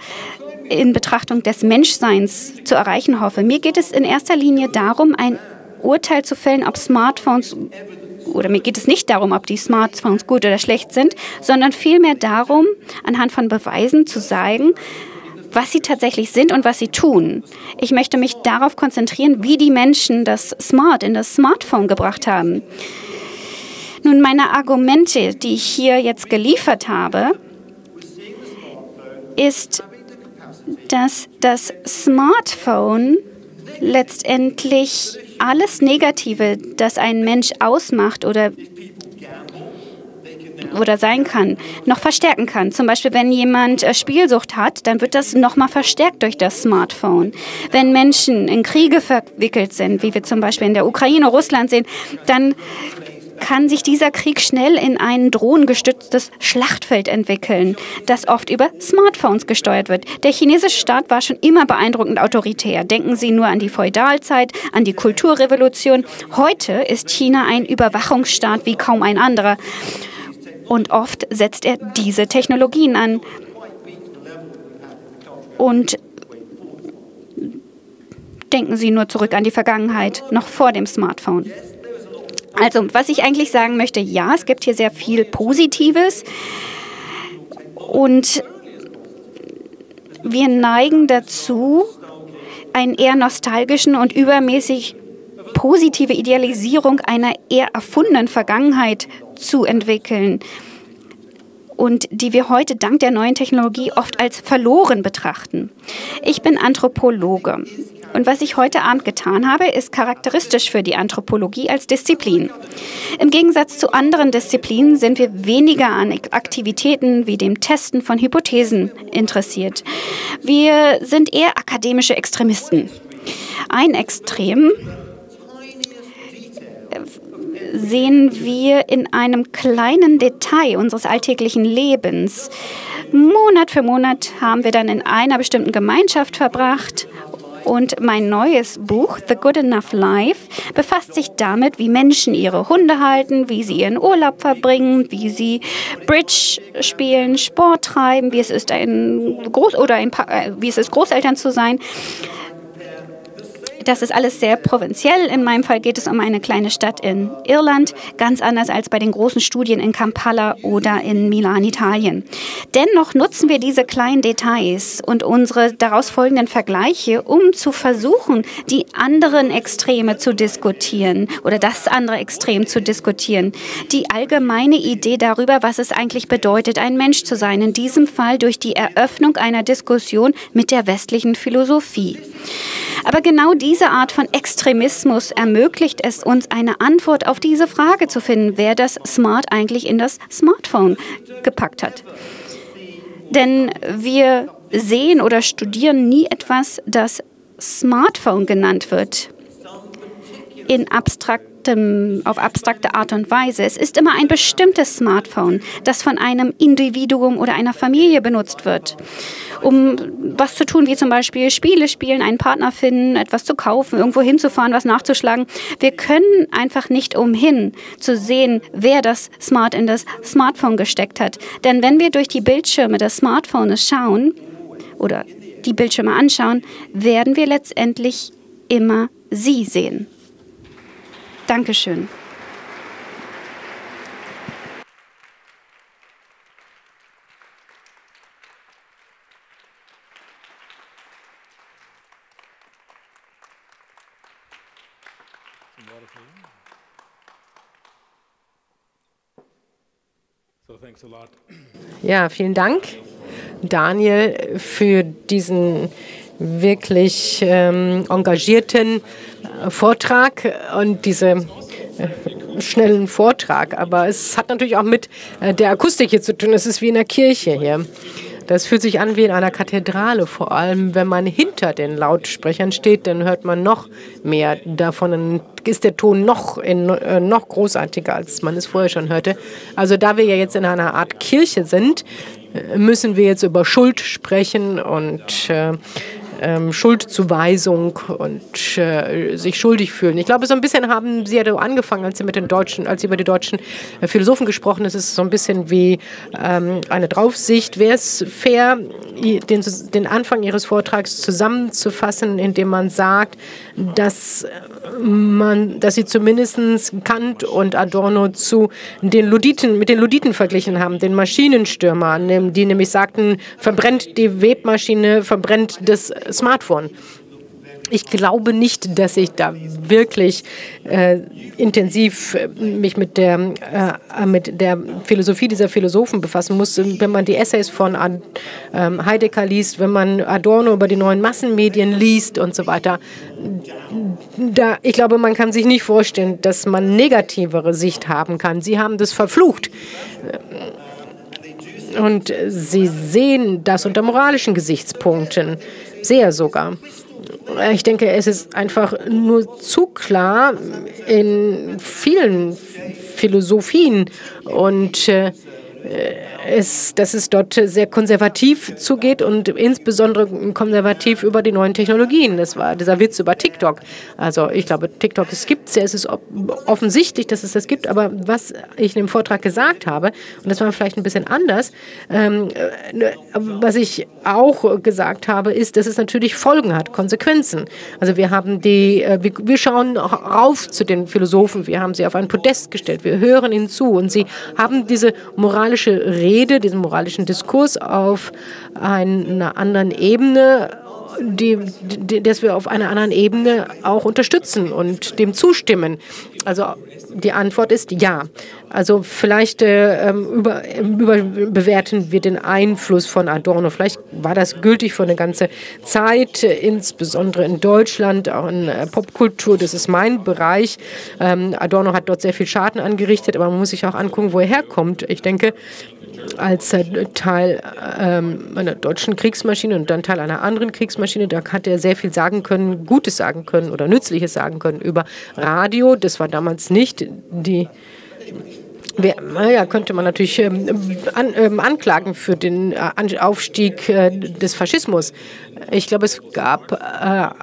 in Betrachtung des Menschseins zu erreichen hoffe. Mir geht es in erster Linie darum, ein Urteil zu fällen, ob Smartphones oder mir geht es nicht darum, ob die Smartphones gut oder schlecht sind, sondern vielmehr darum, anhand von Beweisen zu zeigen, was sie tatsächlich sind und was sie tun. Ich möchte mich darauf konzentrieren, wie die Menschen das Smart in das Smartphone gebracht haben. Nun, meine Argumente, die ich hier jetzt geliefert habe, ist, dass das Smartphone letztendlich alles Negative, das ein Mensch ausmacht oder oder sein kann, noch verstärken kann. Zum Beispiel, wenn jemand äh, Spielsucht hat, dann wird das nochmal verstärkt durch das Smartphone. Wenn Menschen in Kriege verwickelt sind, wie wir zum Beispiel in der Ukraine, Russland sehen, dann kann sich dieser Krieg schnell in ein drohengestütztes Schlachtfeld entwickeln, das oft über Smartphones gesteuert wird. Der chinesische Staat war schon immer beeindruckend autoritär. Denken Sie nur an die Feudalzeit, an die Kulturrevolution. Heute ist China ein Überwachungsstaat wie kaum ein anderer. Und oft setzt er diese Technologien an. Und denken Sie nur zurück an die Vergangenheit, noch vor dem Smartphone. Also, was ich eigentlich sagen möchte, ja, es gibt hier sehr viel Positives. Und wir neigen dazu, einen eher nostalgischen und übermäßig positive Idealisierung einer eher erfundenen Vergangenheit zu entwickeln und die wir heute dank der neuen Technologie oft als verloren betrachten. Ich bin Anthropologe und was ich heute Abend getan habe, ist charakteristisch für die Anthropologie als Disziplin. Im Gegensatz zu anderen Disziplinen sind wir weniger an Aktivitäten wie dem Testen von Hypothesen interessiert. Wir sind eher akademische Extremisten. Ein Extrem sehen wir in einem kleinen Detail unseres alltäglichen Lebens. Monat für Monat haben wir dann in einer bestimmten Gemeinschaft verbracht und mein neues Buch, The Good Enough Life, befasst sich damit, wie Menschen ihre Hunde halten, wie sie ihren Urlaub verbringen, wie sie Bridge spielen, Sport treiben, wie es ist, ein Groß oder ein äh, wie es ist, Großeltern zu sein. Das ist alles sehr provinziell. In meinem Fall geht es um eine kleine Stadt in Irland, ganz anders als bei den großen Studien in Kampala oder in Milan, Italien. Dennoch nutzen wir diese kleinen Details und unsere daraus folgenden Vergleiche, um zu versuchen, die anderen Extreme zu diskutieren oder das andere Extrem zu diskutieren. Die allgemeine Idee darüber, was es eigentlich bedeutet, ein Mensch zu sein, in diesem Fall durch die Eröffnung einer Diskussion mit der westlichen Philosophie. Aber genau diese Art von Extremismus ermöglicht es uns, eine Antwort auf diese Frage zu finden, wer das Smart eigentlich in das Smartphone gepackt hat. Denn wir sehen oder studieren nie etwas, das Smartphone genannt wird. In abstraktem, auf abstrakte Art und Weise. Es ist immer ein bestimmtes Smartphone, das von einem Individuum oder einer Familie benutzt wird um was zu tun, wie zum Beispiel Spiele spielen, einen Partner finden, etwas zu kaufen, irgendwo hinzufahren, was nachzuschlagen. Wir können einfach nicht umhin zu sehen, wer das Smart in das Smartphone gesteckt hat. Denn wenn wir durch die Bildschirme des Smartphones schauen oder die Bildschirme anschauen, werden wir letztendlich immer sie sehen. Dankeschön. Ja, vielen Dank, Daniel, für diesen wirklich ähm, engagierten äh, Vortrag und diese äh, schnellen Vortrag. Aber es hat natürlich auch mit äh, der Akustik hier zu tun. Es ist wie in der Kirche hier. Das fühlt sich an wie in einer Kathedrale, vor allem wenn man hinter den Lautsprechern steht, dann hört man noch mehr davon. Dann ist der Ton noch, in, noch großartiger, als man es vorher schon hörte. Also da wir ja jetzt in einer Art Kirche sind, müssen wir jetzt über Schuld sprechen und äh, ähm, Schuldzuweisung und äh, sich schuldig fühlen. Ich glaube, so ein bisschen haben Sie ja so angefangen, als Sie mit den Deutschen, als Sie über die deutschen äh, Philosophen gesprochen haben. Es ist so ein bisschen wie ähm, eine Draufsicht. Wäre es fair, den, den Anfang Ihres Vortrags zusammenzufassen, indem man sagt, dass man, dass Sie zumindest Kant und Adorno zu den Luditen, mit den Luditen verglichen haben, den Maschinenstürmern, die nämlich sagten, verbrennt die Webmaschine, verbrennt das Smartphone. Ich glaube nicht, dass ich da wirklich äh, intensiv äh, mich mit der, äh, mit der Philosophie dieser Philosophen befassen muss. Wenn man die Essays von Ad, äh, Heidegger liest, wenn man Adorno über die neuen Massenmedien liest und so weiter, da, ich glaube, man kann sich nicht vorstellen, dass man negativere Sicht haben kann. Sie haben das verflucht. Und sie sehen das unter moralischen Gesichtspunkten. Sehr sogar. Ich denke, es ist einfach nur zu klar in vielen Philosophien und äh, es, dass es dort sehr konservativ zugeht und insbesondere konservativ über die neuen Technologien. Das war dieser Witz über TikTok. Also ich glaube, TikTok es gibt es ja, es ist offensichtlich, dass es das gibt, aber was ich in dem Vortrag gesagt habe, und das war vielleicht ein bisschen anders, ähm, äh, was ich auch gesagt habe, ist, dass es natürlich Folgen hat, Konsequenzen. Also wir haben die, äh, wir schauen rauf zu den Philosophen, wir haben sie auf ein Podest gestellt, wir hören ihnen zu und sie haben diese moralische Rede Rede, diesen moralischen Diskurs auf einer anderen Ebene die, die, dass wir auf einer anderen Ebene auch unterstützen und dem zustimmen. Also die Antwort ist ja. Also vielleicht äh, ähm, über, überbewerten wir den Einfluss von Adorno. Vielleicht war das gültig für eine ganze Zeit, insbesondere in Deutschland, auch in äh, Popkultur. Das ist mein Bereich. Ähm, Adorno hat dort sehr viel Schaden angerichtet, aber man muss sich auch angucken, wo er herkommt. Ich denke, als Teil ähm, einer deutschen Kriegsmaschine und dann Teil einer anderen Kriegsmaschine. Da hat er sehr viel sagen können, Gutes sagen können oder Nützliches sagen können über Radio. Das war damals nicht die naja, könnte man natürlich ähm, an, ähm, anklagen für den äh, Aufstieg äh, des Faschismus. Ich glaube, es gab äh,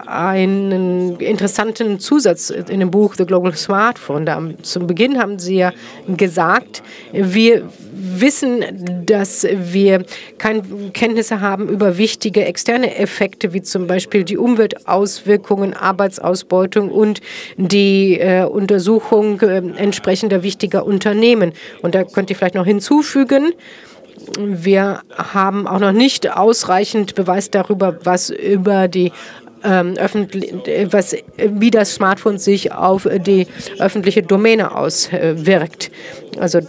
einen interessanten Zusatz in dem Buch The Global Smartphone. Da, zum Beginn haben Sie ja gesagt, wir wissen, dass wir keine Kenntnisse haben über wichtige externe Effekte, wie zum Beispiel die Umweltauswirkungen, Arbeitsausbeutung und die äh, Untersuchung äh, entsprechender wichtiger Unternehmen. Und da könnte ich vielleicht noch hinzufügen, wir haben auch noch nicht ausreichend Beweis darüber, was über die ähm, was, wie das Smartphone sich auf die öffentliche Domäne auswirkt. Also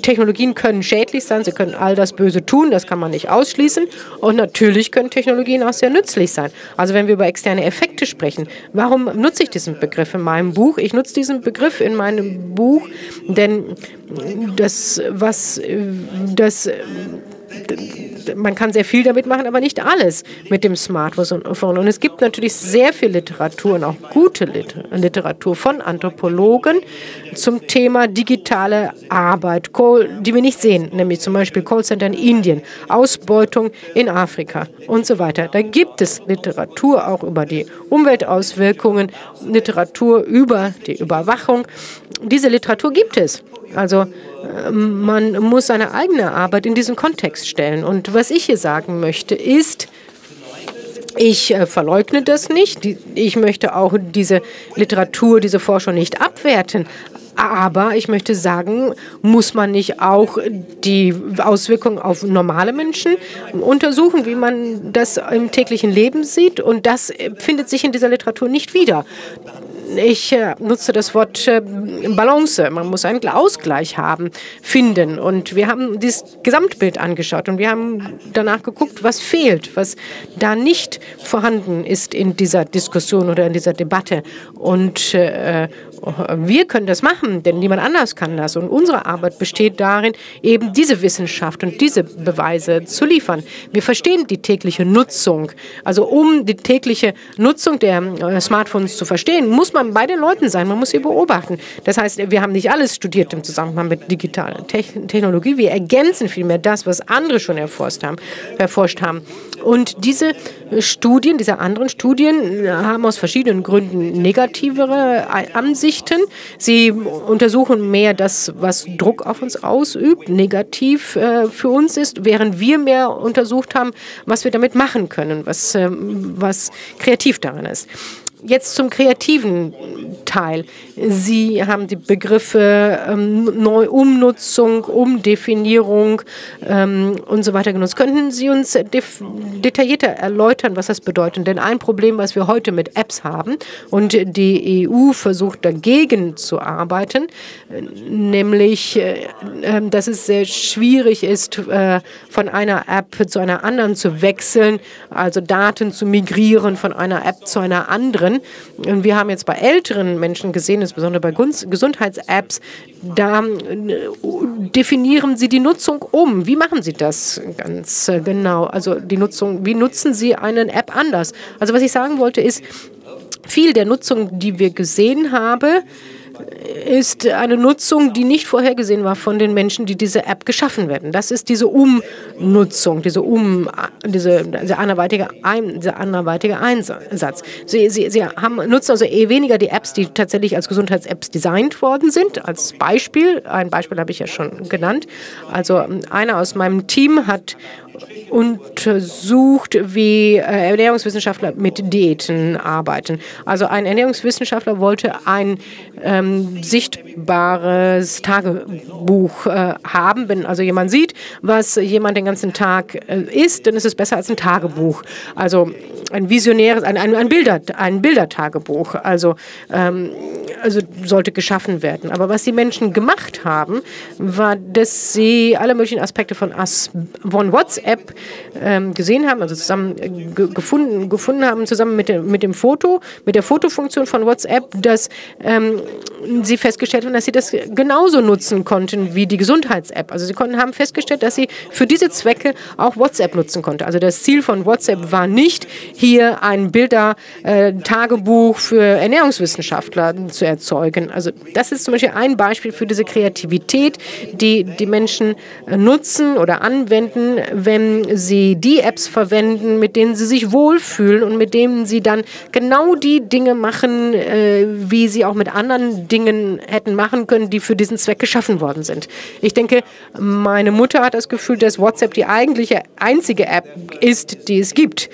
Technologien können schädlich sein, sie können all das Böse tun, das kann man nicht ausschließen. Und natürlich können Technologien auch sehr nützlich sein. Also wenn wir über externe Effekte sprechen, warum nutze ich diesen Begriff in meinem Buch? Ich nutze diesen Begriff in meinem Buch, denn das, was das man kann sehr viel damit machen, aber nicht alles mit dem Smartphone. Und es gibt natürlich sehr viel Literatur und auch gute Literatur von Anthropologen zum Thema digitale Arbeit, die wir nicht sehen, nämlich zum Beispiel Callcenter in Indien, Ausbeutung in Afrika und so weiter. Da gibt es Literatur auch über die Umweltauswirkungen, Literatur über die Überwachung. Diese Literatur gibt es. Also man muss seine eigene Arbeit in diesen Kontext stellen. Und was ich hier sagen möchte, ist, ich äh, verleugne das nicht. Ich möchte auch diese Literatur, diese Forschung nicht abwerten. Aber ich möchte sagen, muss man nicht auch die Auswirkungen auf normale Menschen untersuchen, wie man das im täglichen Leben sieht? Und das äh, findet sich in dieser Literatur nicht wieder ich äh, nutze das Wort äh, Balance. Man muss einen Ausgleich haben, finden. Und wir haben dieses Gesamtbild angeschaut und wir haben danach geguckt, was fehlt, was da nicht vorhanden ist in dieser Diskussion oder in dieser Debatte. Und äh, wir können das machen, denn niemand anders kann das. Und unsere Arbeit besteht darin, eben diese Wissenschaft und diese Beweise zu liefern. Wir verstehen die tägliche Nutzung. Also um die tägliche Nutzung der äh, Smartphones zu verstehen, muss man bei den Leuten sein. Man muss sie beobachten. Das heißt, wir haben nicht alles studiert im Zusammenhang mit digitaler Technologie. Wir ergänzen vielmehr das, was andere schon erforscht haben. Erforscht haben. Und diese Studien, diese anderen Studien haben aus verschiedenen Gründen negativere Ansichten. Sie untersuchen mehr das, was Druck auf uns ausübt, negativ äh, für uns ist, während wir mehr untersucht haben, was wir damit machen können, was, äh, was kreativ daran ist. Jetzt zum kreativen Teil. Sie haben die Begriffe ähm, Umnutzung, Umdefinierung ähm, und so weiter genutzt. Könnten Sie uns detaillierter erläutern, was das bedeutet? Denn ein Problem, was wir heute mit Apps haben und die EU versucht dagegen zu arbeiten, nämlich, äh, äh, dass es sehr schwierig ist, äh, von einer App zu einer anderen zu wechseln, also Daten zu migrieren von einer App zu einer anderen können. Und wir haben jetzt bei älteren Menschen gesehen, insbesondere bei Gesundheits-Apps, da äh, definieren sie die Nutzung um. Wie machen sie das ganz äh, genau? Also die Nutzung, wie nutzen sie eine App anders? Also was ich sagen wollte ist, viel der Nutzung, die wir gesehen haben, ist eine Nutzung, die nicht vorhergesehen war von den Menschen, die diese App geschaffen werden. Das ist diese Umnutzung, diese, um, diese, diese anderweitige, ein, dieser anderweitige Einsatz. Sie, sie, sie haben, nutzen also eher weniger die Apps, die tatsächlich als Gesundheits-Apps designt worden sind. Als Beispiel, ein Beispiel habe ich ja schon genannt. Also einer aus meinem Team hat untersucht, wie äh, Ernährungswissenschaftler mit Diäten arbeiten. Also ein Ernährungswissenschaftler wollte ein ähm, sichtbares Tagebuch äh, haben. Wenn also jemand sieht, was jemand den ganzen Tag äh, isst, dann ist es besser als ein Tagebuch. Also ein visionäres, ein, ein, ein, Bilder, ein Bildertagebuch. Also, ähm, also sollte geschaffen werden. Aber was die Menschen gemacht haben, war, dass sie alle möglichen Aspekte von, As von WhatsApp ähm, gesehen haben, also zusammen äh, gefunden, gefunden haben, zusammen mit, der, mit dem Foto, mit der Fotofunktion von WhatsApp, dass ähm, sie festgestellt haben, dass sie das genauso nutzen konnten wie die Gesundheits-App. Also sie konnten, haben festgestellt, dass sie für diese Zwecke auch WhatsApp nutzen konnten. Also das Ziel von WhatsApp war nicht, hier ein Bilder-Tagebuch äh, für Ernährungswissenschaftler zu erzeugen. Also das ist zum Beispiel ein Beispiel für diese Kreativität, die die Menschen äh, nutzen oder anwenden, wenn sie die Apps verwenden, mit denen sie sich wohlfühlen und mit denen sie dann genau die Dinge machen, äh, wie sie auch mit anderen Dingen hätten machen können, die für diesen Zweck geschaffen worden sind. Ich denke, meine Mutter hat das Gefühl, dass WhatsApp die eigentliche einzige App ist, die es gibt.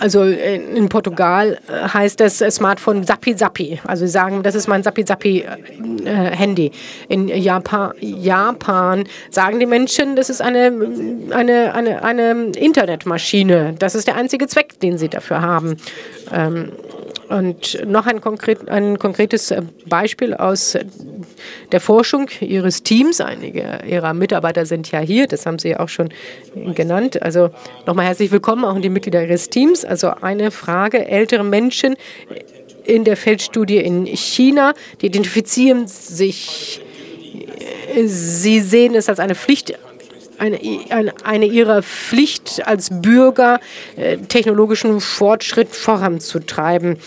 Also in Portugal äh, heißt das Smartphone Zappi Zappi. Also sie sagen, das ist mein Zappi Zappi äh, Handy. In Japan, Japan sagen die Menschen, das ist eine, eine, eine, eine Internetmaschine. Das ist der einzige Zweck, den sie dafür haben. Ähm, und noch ein, konkret, ein konkretes äh, Beispiel aus der Forschung Ihres Teams. Einige Ihrer Mitarbeiter sind ja hier, das haben Sie auch schon genannt. Also nochmal herzlich willkommen auch in die Mitglieder Ihres Teams. Also eine Frage, ältere Menschen in der Feldstudie in China, die identifizieren sich, sie sehen es als eine Pflicht eine, eine, eine ihrer Pflicht als Bürger, äh, technologischen Fortschritt voranzutreiben.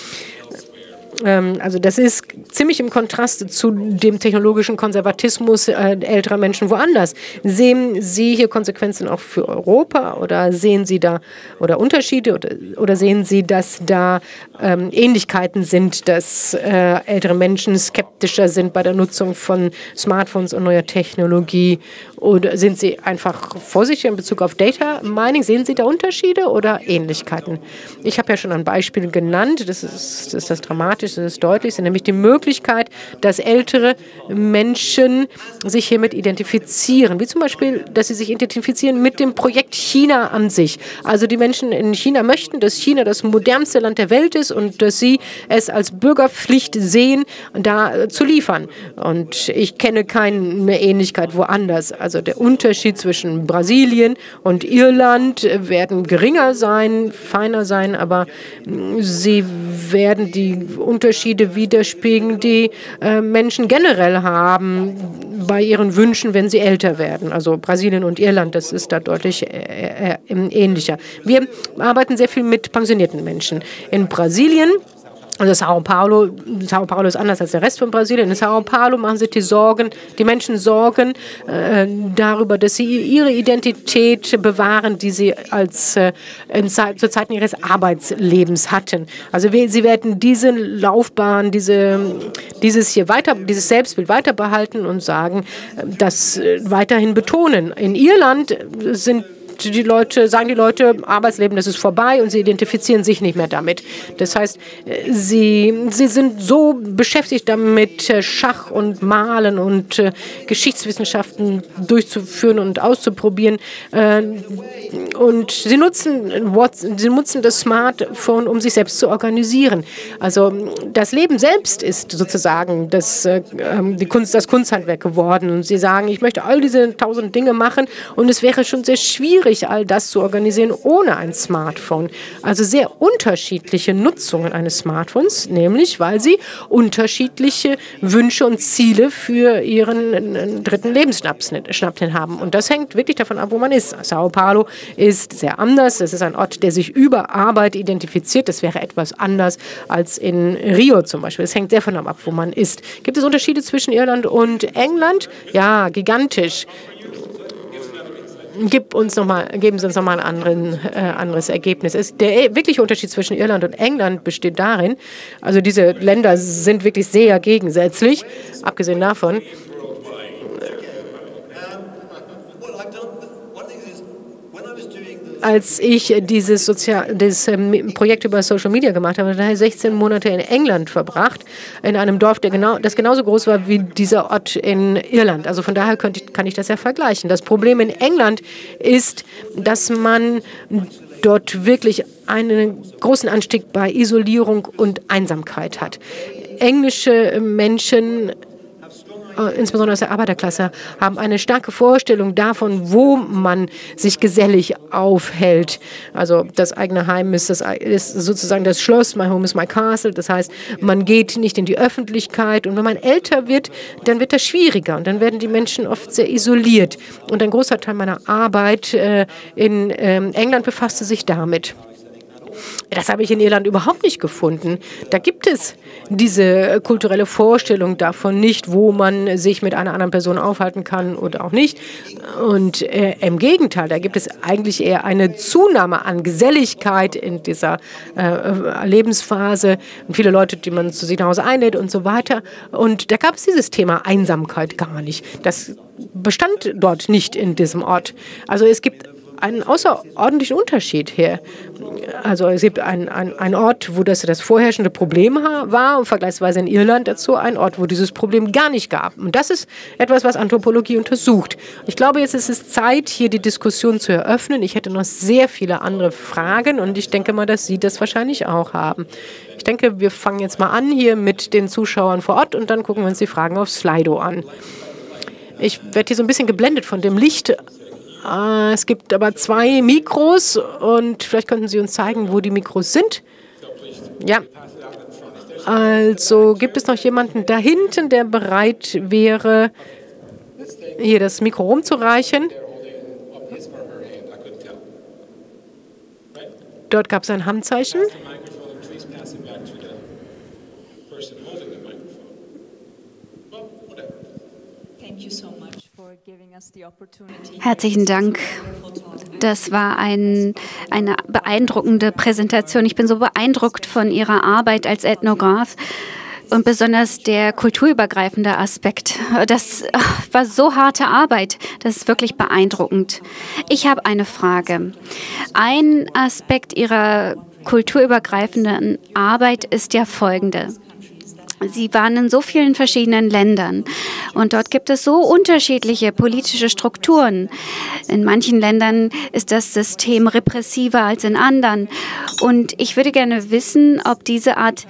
Ähm, also das ist ziemlich im Kontrast zu dem technologischen Konservatismus äh, älterer Menschen woanders. Sehen Sie hier Konsequenzen auch für Europa oder sehen Sie da oder Unterschiede oder, oder sehen Sie, dass da ähm, Ähnlichkeiten sind, dass äh, ältere Menschen skeptischer sind bei der Nutzung von Smartphones und neuer Technologie oder sind Sie einfach vorsichtig in Bezug auf Data Mining? Sehen Sie da Unterschiede oder Ähnlichkeiten? Ich habe ja schon ein Beispiel genannt, das ist das, ist das Dramatische, das ist Deutlichste, nämlich die Möglichkeit, dass ältere Menschen sich hiermit identifizieren. Wie zum Beispiel, dass sie sich identifizieren mit dem Projekt China an sich. Also die Menschen in China möchten, dass China das modernste Land der Welt ist und dass sie es als Bürgerpflicht sehen, da zu liefern. Und ich kenne keine Ähnlichkeit woanders. Also also der Unterschied zwischen Brasilien und Irland werden geringer sein, feiner sein, aber mm, sie werden die Unterschiede widerspiegeln, die äh, Menschen generell haben bei ihren Wünschen, wenn sie älter werden. Also Brasilien und Irland, das ist da deutlich äh, äh, ähnlicher. Wir arbeiten sehr viel mit pensionierten Menschen. In Brasilien also Sao Paulo, Sao Paulo ist anders als der Rest von Brasilien. In Sao Paulo machen sich die Sorgen, die Menschen Sorgen äh, darüber, dass sie ihre Identität bewahren, die sie als äh, in, zu Zeiten ihres Arbeitslebens hatten. Also wir, sie werden diese Laufbahn, diese, dieses hier weiter, dieses Selbstbild weiter behalten und sagen, äh, das äh, weiterhin betonen. In Irland sind die Leute, sagen die Leute, Arbeitsleben, das ist vorbei und sie identifizieren sich nicht mehr damit. Das heißt, sie, sie sind so beschäftigt damit, äh, Schach und Malen und äh, Geschichtswissenschaften durchzuführen und auszuprobieren. Äh, und sie nutzen, sie nutzen das Smartphone, um sich selbst zu organisieren. Also das Leben selbst ist sozusagen das, ähm, die Kunst, das Kunsthandwerk geworden. Und sie sagen, ich möchte all diese tausend Dinge machen und es wäre schon sehr schwierig, schwierig, all das zu organisieren ohne ein Smartphone. Also sehr unterschiedliche Nutzungen eines Smartphones, nämlich weil sie unterschiedliche Wünsche und Ziele für ihren dritten Lebensschnapsnit haben. Und das hängt wirklich davon ab, wo man ist. Sao Paulo ist sehr anders. Es ist ein Ort, der sich über Arbeit identifiziert. Das wäre etwas anders als in Rio zum Beispiel. Es hängt sehr davon ab, wo man ist. Gibt es Unterschiede zwischen Irland und England? Ja, gigantisch gib uns noch mal, geben Sie uns nochmal ein anderen, äh, anderes Ergebnis. Es, der wirkliche Unterschied zwischen Irland und England besteht darin, also diese Länder sind wirklich sehr gegensätzlich, abgesehen davon, als ich dieses, Sozial dieses ähm, Projekt über Social Media gemacht habe. Da habe ich 16 Monate in England verbracht, in einem Dorf, der genau, das genauso groß war wie dieser Ort in Irland. Also von daher könnte, kann ich das ja vergleichen. Das Problem in England ist, dass man dort wirklich einen großen Anstieg bei Isolierung und Einsamkeit hat. Englische Menschen insbesondere aus der Arbeiterklasse, haben eine starke Vorstellung davon, wo man sich gesellig aufhält. Also das eigene Heim ist, das, ist sozusagen das Schloss, my home is my castle. Das heißt, man geht nicht in die Öffentlichkeit. Und wenn man älter wird, dann wird das schwieriger. Und dann werden die Menschen oft sehr isoliert. Und ein großer Teil meiner Arbeit äh, in äh, England befasste sich damit. Das habe ich in Irland überhaupt nicht gefunden. Da gibt es diese kulturelle Vorstellung davon nicht, wo man sich mit einer anderen Person aufhalten kann oder auch nicht. Und äh, im Gegenteil, da gibt es eigentlich eher eine Zunahme an Geselligkeit in dieser äh, Lebensphase. Und viele Leute, die man zu sich nach Hause einlädt und so weiter. Und da gab es dieses Thema Einsamkeit gar nicht. Das bestand dort nicht in diesem Ort. Also es gibt einen außerordentlichen Unterschied hier. Also es gibt einen ein Ort, wo das das vorherrschende Problem war und vergleichsweise in Irland dazu ein Ort, wo dieses Problem gar nicht gab. Und das ist etwas, was Anthropologie untersucht. Ich glaube, jetzt ist es Zeit, hier die Diskussion zu eröffnen. Ich hätte noch sehr viele andere Fragen und ich denke mal, dass Sie das wahrscheinlich auch haben. Ich denke, wir fangen jetzt mal an hier mit den Zuschauern vor Ort und dann gucken wir uns die Fragen auf Slido an. Ich werde hier so ein bisschen geblendet von dem Licht es gibt aber zwei Mikros und vielleicht könnten Sie uns zeigen, wo die Mikros sind. Ja. Also gibt es noch jemanden da hinten, der bereit wäre, hier das Mikro rumzureichen? Dort gab es ein Handzeichen. Herzlichen Dank. Das war ein, eine beeindruckende Präsentation. Ich bin so beeindruckt von Ihrer Arbeit als Ethnograph und besonders der kulturübergreifende Aspekt. Das war so harte Arbeit. Das ist wirklich beeindruckend. Ich habe eine Frage. Ein Aspekt Ihrer kulturübergreifenden Arbeit ist ja folgende. Sie waren in so vielen verschiedenen Ländern und dort gibt es so unterschiedliche politische Strukturen. In manchen Ländern ist das System repressiver als in anderen. Und ich würde gerne wissen, ob diese Art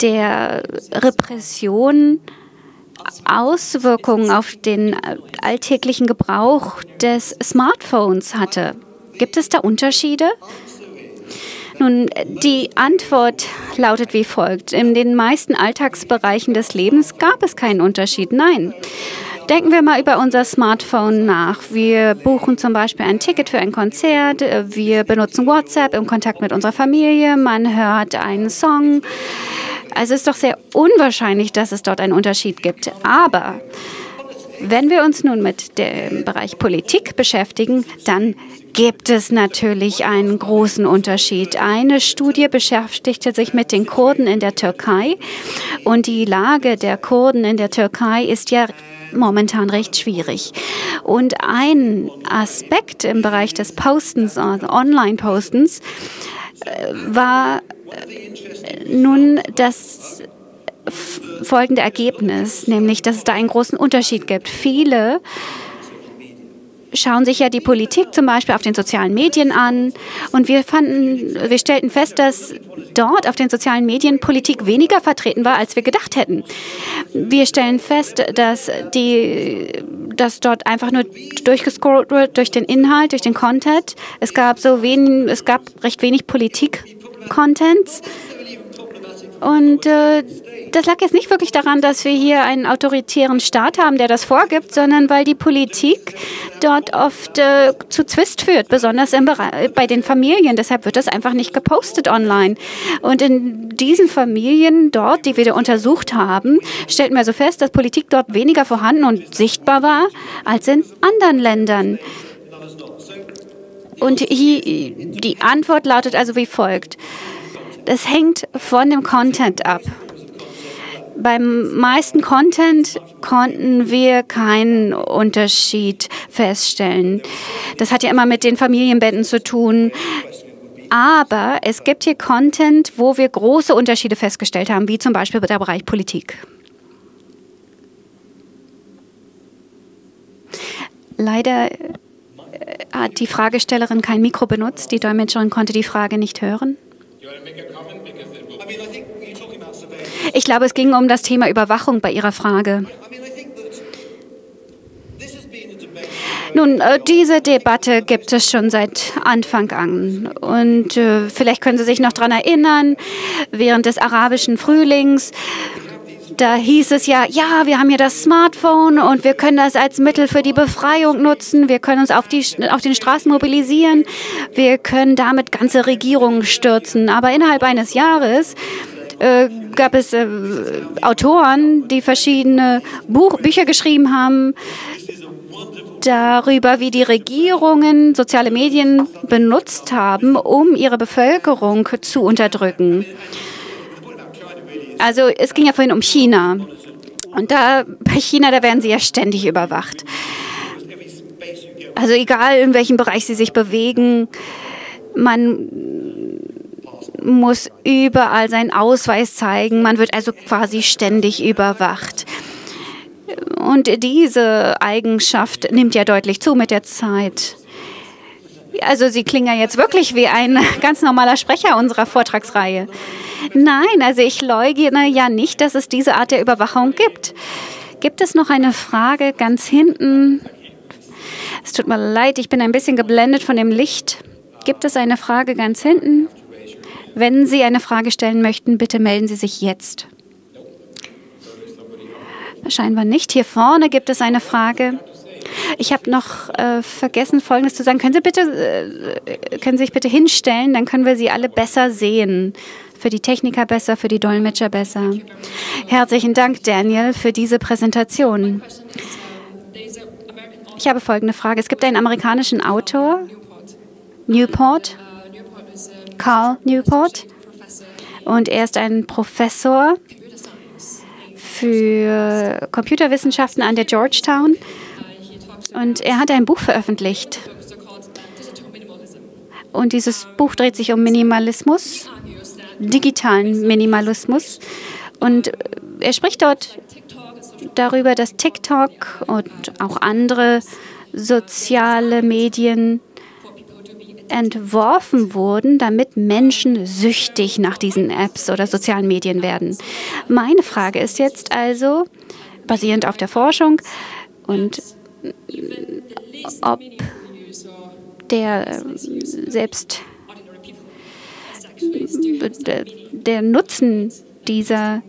der Repression Auswirkungen auf den alltäglichen Gebrauch des Smartphones hatte. Gibt es da Unterschiede? Nun, die Antwort lautet wie folgt. In den meisten Alltagsbereichen des Lebens gab es keinen Unterschied. Nein. Denken wir mal über unser Smartphone nach. Wir buchen zum Beispiel ein Ticket für ein Konzert. Wir benutzen WhatsApp im Kontakt mit unserer Familie. Man hört einen Song. Also es ist doch sehr unwahrscheinlich, dass es dort einen Unterschied gibt. Aber wenn wir uns nun mit dem Bereich Politik beschäftigen, dann gibt es natürlich einen großen Unterschied. Eine Studie beschäftigte sich mit den Kurden in der Türkei und die Lage der Kurden in der Türkei ist ja momentan recht schwierig. Und ein Aspekt im Bereich des Postens, also Online-Postens, äh, war äh, nun das folgende Ergebnis, nämlich dass es da einen großen Unterschied gibt. Viele schauen sich ja die Politik zum Beispiel auf den sozialen Medien an und wir fanden, wir stellten fest, dass dort auf den sozialen Medien Politik weniger vertreten war, als wir gedacht hätten. Wir stellen fest, dass die, dass dort einfach nur durchgescrollt wird durch den Inhalt, durch den Content. Es gab so wenig, es gab recht wenig Politik-Contents. Und äh, das lag jetzt nicht wirklich daran, dass wir hier einen autoritären Staat haben, der das vorgibt, sondern weil die Politik dort oft äh, zu Zwist führt, besonders im bei den Familien. Deshalb wird das einfach nicht gepostet online. Und in diesen Familien dort, die wir da untersucht haben, stellten wir also fest, dass Politik dort weniger vorhanden und sichtbar war als in anderen Ländern. Und die Antwort lautet also wie folgt. Das hängt von dem Content ab. beim meisten Content konnten wir keinen Unterschied feststellen. Das hat ja immer mit den Familienbetten zu tun. Aber es gibt hier Content, wo wir große Unterschiede festgestellt haben, wie zum Beispiel der Bereich Politik. Leider äh, hat die Fragestellerin kein Mikro benutzt. Die Dolmetscherin konnte die Frage nicht hören. Ich glaube, es ging um das Thema Überwachung bei Ihrer Frage. Nun, äh, diese Debatte gibt es schon seit Anfang an. Und äh, vielleicht können Sie sich noch daran erinnern, während des arabischen Frühlings da hieß es ja, ja, wir haben hier das Smartphone und wir können das als Mittel für die Befreiung nutzen. Wir können uns auf, die, auf den Straßen mobilisieren. Wir können damit ganze Regierungen stürzen. Aber innerhalb eines Jahres äh, gab es äh, Autoren, die verschiedene Buch Bücher geschrieben haben darüber, wie die Regierungen soziale Medien benutzt haben, um ihre Bevölkerung zu unterdrücken. Also es ging ja vorhin um China. Und da bei China, da werden sie ja ständig überwacht. Also egal in welchem Bereich sie sich bewegen, man muss überall seinen Ausweis zeigen. Man wird also quasi ständig überwacht. Und diese Eigenschaft nimmt ja deutlich zu mit der Zeit. Also Sie klingen ja jetzt wirklich wie ein ganz normaler Sprecher unserer Vortragsreihe. Nein, also ich leugne ja nicht, dass es diese Art der Überwachung gibt. Gibt es noch eine Frage ganz hinten? Es tut mir leid, ich bin ein bisschen geblendet von dem Licht. Gibt es eine Frage ganz hinten? Wenn Sie eine Frage stellen möchten, bitte melden Sie sich jetzt. Scheinbar nicht. Hier vorne gibt es eine Frage. Ich habe noch äh, vergessen, Folgendes zu sagen. Können Sie, bitte, äh, können Sie sich bitte hinstellen, dann können wir Sie alle besser sehen. Für die Techniker besser, für die Dolmetscher besser. Herzlichen Dank, Daniel, für diese Präsentation. Ich habe folgende Frage. Es gibt einen amerikanischen Autor, Newport, Carl Newport. Und er ist ein Professor für Computerwissenschaften an der Georgetown. Und er hat ein Buch veröffentlicht. Und dieses Buch dreht sich um Minimalismus, digitalen Minimalismus. Und er spricht dort darüber, dass TikTok und auch andere soziale Medien entworfen wurden, damit Menschen süchtig nach diesen Apps oder sozialen Medien werden. Meine Frage ist jetzt also, basierend auf der Forschung und ob der selbst der Nutzen dieser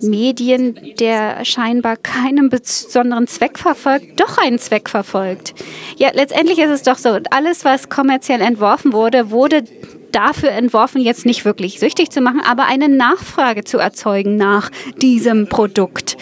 Medien, der scheinbar keinen besonderen Zweck verfolgt, doch einen Zweck verfolgt. Ja, letztendlich ist es doch so, alles, was kommerziell entworfen wurde, wurde dafür entworfen, jetzt nicht wirklich süchtig zu machen, aber eine Nachfrage zu erzeugen nach diesem Produkt.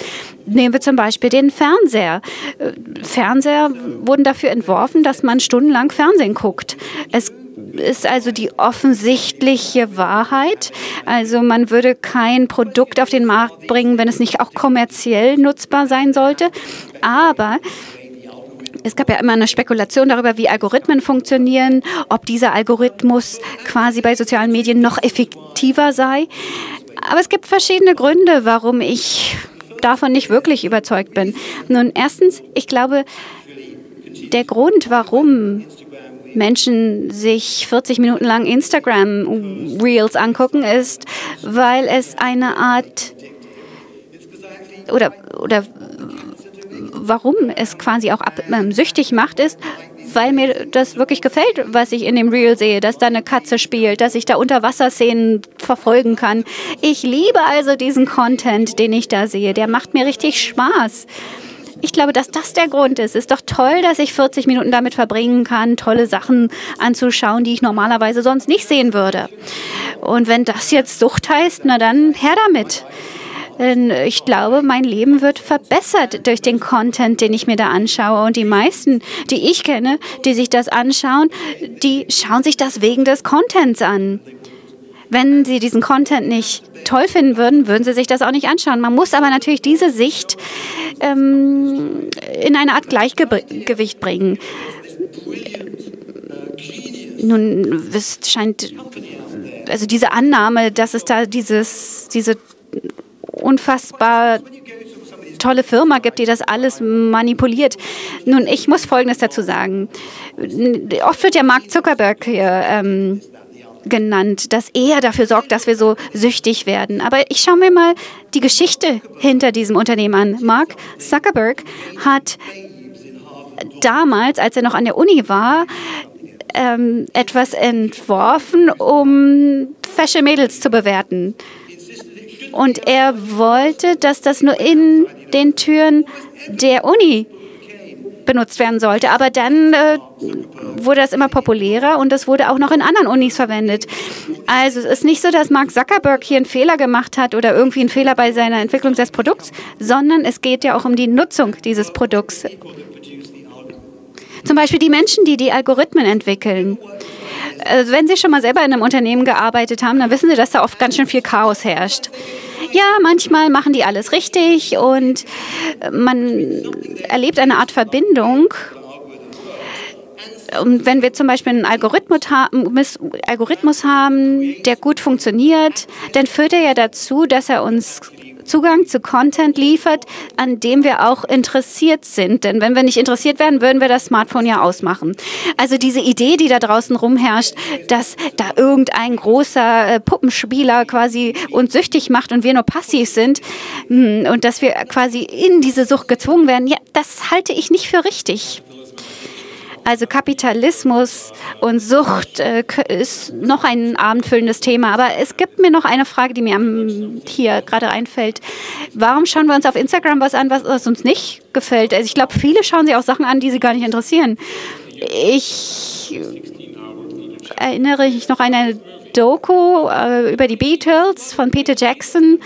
Nehmen wir zum Beispiel den Fernseher. Äh, Fernseher wurden dafür entworfen, dass man stundenlang Fernsehen guckt. Es ist also die offensichtliche Wahrheit. Also man würde kein Produkt auf den Markt bringen, wenn es nicht auch kommerziell nutzbar sein sollte. Aber es gab ja immer eine Spekulation darüber, wie Algorithmen funktionieren, ob dieser Algorithmus quasi bei sozialen Medien noch effektiver sei. Aber es gibt verschiedene Gründe, warum ich davon nicht wirklich überzeugt bin. Nun, erstens, ich glaube, der Grund, warum Menschen sich 40 Minuten lang Instagram Reels angucken, ist, weil es eine Art oder, oder warum es quasi auch ab, ähm, süchtig macht, ist, weil mir das wirklich gefällt, was ich in dem Reel sehe, dass da eine Katze spielt, dass ich da Unterwasserszenen verfolgen kann. Ich liebe also diesen Content, den ich da sehe. Der macht mir richtig Spaß. Ich glaube, dass das der Grund ist. Es ist doch toll, dass ich 40 Minuten damit verbringen kann, tolle Sachen anzuschauen, die ich normalerweise sonst nicht sehen würde. Und wenn das jetzt Sucht heißt, na dann her damit. Ich glaube, mein Leben wird verbessert durch den Content, den ich mir da anschaue. Und die meisten, die ich kenne, die sich das anschauen, die schauen sich das wegen des Contents an. Wenn Sie diesen Content nicht toll finden würden, würden Sie sich das auch nicht anschauen. Man muss aber natürlich diese Sicht ähm, in eine Art Gleichgewicht bringen. Nun, es scheint, also diese Annahme, dass es da dieses, diese unfassbar tolle Firma gibt, die das alles manipuliert. Nun, ich muss Folgendes dazu sagen. Oft wird ja Mark Zuckerberg hier ähm, genannt, dass er dafür sorgt, dass wir so süchtig werden. Aber ich schaue mir mal die Geschichte hinter diesem Unternehmen an. Mark Zuckerberg hat damals, als er noch an der Uni war, ähm, etwas entworfen, um Fashion Mädels zu bewerten. Und er wollte, dass das nur in den Türen der Uni benutzt werden sollte. Aber dann äh, wurde das immer populärer und das wurde auch noch in anderen Unis verwendet. Also es ist nicht so, dass Mark Zuckerberg hier einen Fehler gemacht hat oder irgendwie einen Fehler bei seiner Entwicklung des Produkts, sondern es geht ja auch um die Nutzung dieses Produkts. Zum Beispiel die Menschen, die die Algorithmen entwickeln. Also wenn Sie schon mal selber in einem Unternehmen gearbeitet haben, dann wissen Sie, dass da oft ganz schön viel Chaos herrscht. Ja, manchmal machen die alles richtig und man erlebt eine Art Verbindung. Und wenn wir zum Beispiel einen Algorithmus Algorithmus haben, der gut funktioniert, dann führt er ja dazu, dass er uns Zugang zu Content liefert, an dem wir auch interessiert sind. Denn wenn wir nicht interessiert wären, würden wir das Smartphone ja ausmachen. Also diese Idee, die da draußen rumherrscht, dass da irgendein großer äh, Puppenspieler quasi uns süchtig macht und wir nur passiv sind hm, und dass wir quasi in diese Sucht gezwungen werden, ja, das halte ich nicht für richtig. Also Kapitalismus und Sucht äh, ist noch ein abendfüllendes Thema. Aber es gibt mir noch eine Frage, die mir hier gerade einfällt. Warum schauen wir uns auf Instagram was an, was, was uns nicht gefällt? Also ich glaube, viele schauen sich auch Sachen an, die sie gar nicht interessieren. Ich erinnere mich noch an eine Doku äh, über die Beatles von Peter Jackson.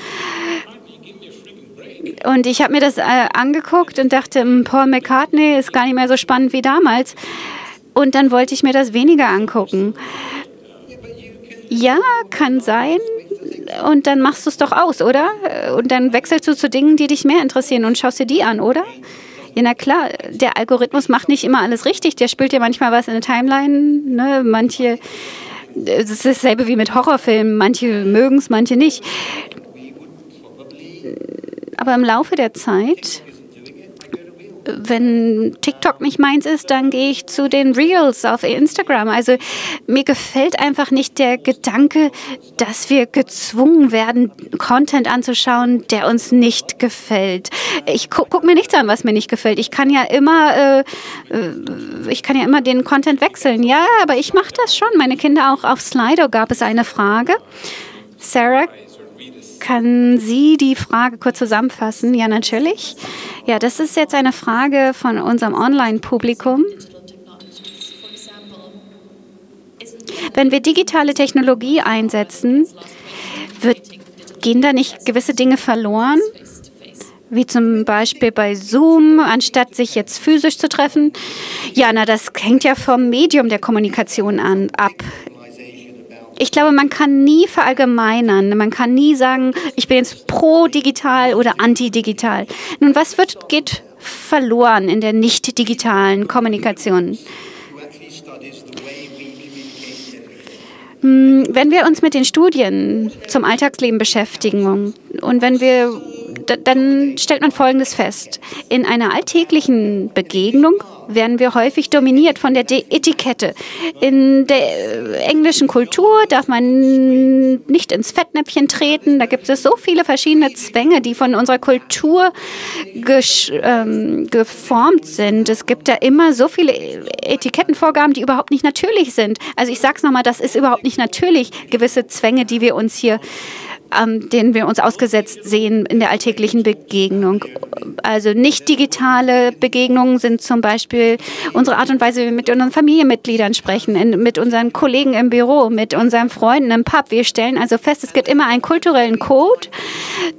Und ich habe mir das äh, angeguckt und dachte, hm, Paul McCartney ist gar nicht mehr so spannend wie damals. Und dann wollte ich mir das weniger angucken. Ja, kann sein. Und dann machst du es doch aus, oder? Und dann wechselst du zu Dingen, die dich mehr interessieren und schaust dir die an, oder? Ja, na klar, der Algorithmus macht nicht immer alles richtig. Der spielt dir manchmal was in der Timeline. Ne? Manche, es ist dasselbe wie mit Horrorfilmen. Manche mögen es, manche nicht. Aber im Laufe der Zeit, wenn TikTok nicht meins ist, dann gehe ich zu den Reels auf Instagram. Also mir gefällt einfach nicht der Gedanke, dass wir gezwungen werden, Content anzuschauen, der uns nicht gefällt. Ich gucke guck mir nichts an, was mir nicht gefällt. Ich kann ja immer, äh, äh, ich kann ja immer den Content wechseln. Ja, aber ich mache das schon. Meine Kinder auch auf Slido gab es eine Frage. Sarah, kann Sie die Frage kurz zusammenfassen? Ja, natürlich. Ja, das ist jetzt eine Frage von unserem Online-Publikum. Wenn wir digitale Technologie einsetzen, wird, gehen da nicht gewisse Dinge verloren? Wie zum Beispiel bei Zoom, anstatt sich jetzt physisch zu treffen? Ja, na, das hängt ja vom Medium der Kommunikation an, ab. Ich glaube, man kann nie verallgemeinern. Man kann nie sagen, ich bin jetzt pro digital oder anti digital. Nun, was wird, geht verloren in der nicht digitalen Kommunikation? Hm, wenn wir uns mit den Studien zum Alltagsleben beschäftigen und wenn wir, dann stellt man Folgendes fest. In einer alltäglichen Begegnung werden wir häufig dominiert von der De Etikette. In der äh, englischen Kultur darf man nicht ins Fettnäpfchen treten. Da gibt es so viele verschiedene Zwänge, die von unserer Kultur ähm, geformt sind. Es gibt da immer so viele Etikettenvorgaben, die überhaupt nicht natürlich sind. Also ich sage es nochmal, das ist überhaupt nicht natürlich, gewisse Zwänge, die wir uns hier ähm, denen wir uns ausgesetzt sehen in der alltäglichen Begegnung. Also nicht digitale Begegnungen sind zum Beispiel unsere Art und Weise, wie wir mit unseren Familienmitgliedern sprechen, in, mit unseren Kollegen im Büro, mit unseren Freunden im Pub. Wir stellen also fest, es gibt immer einen kulturellen Code,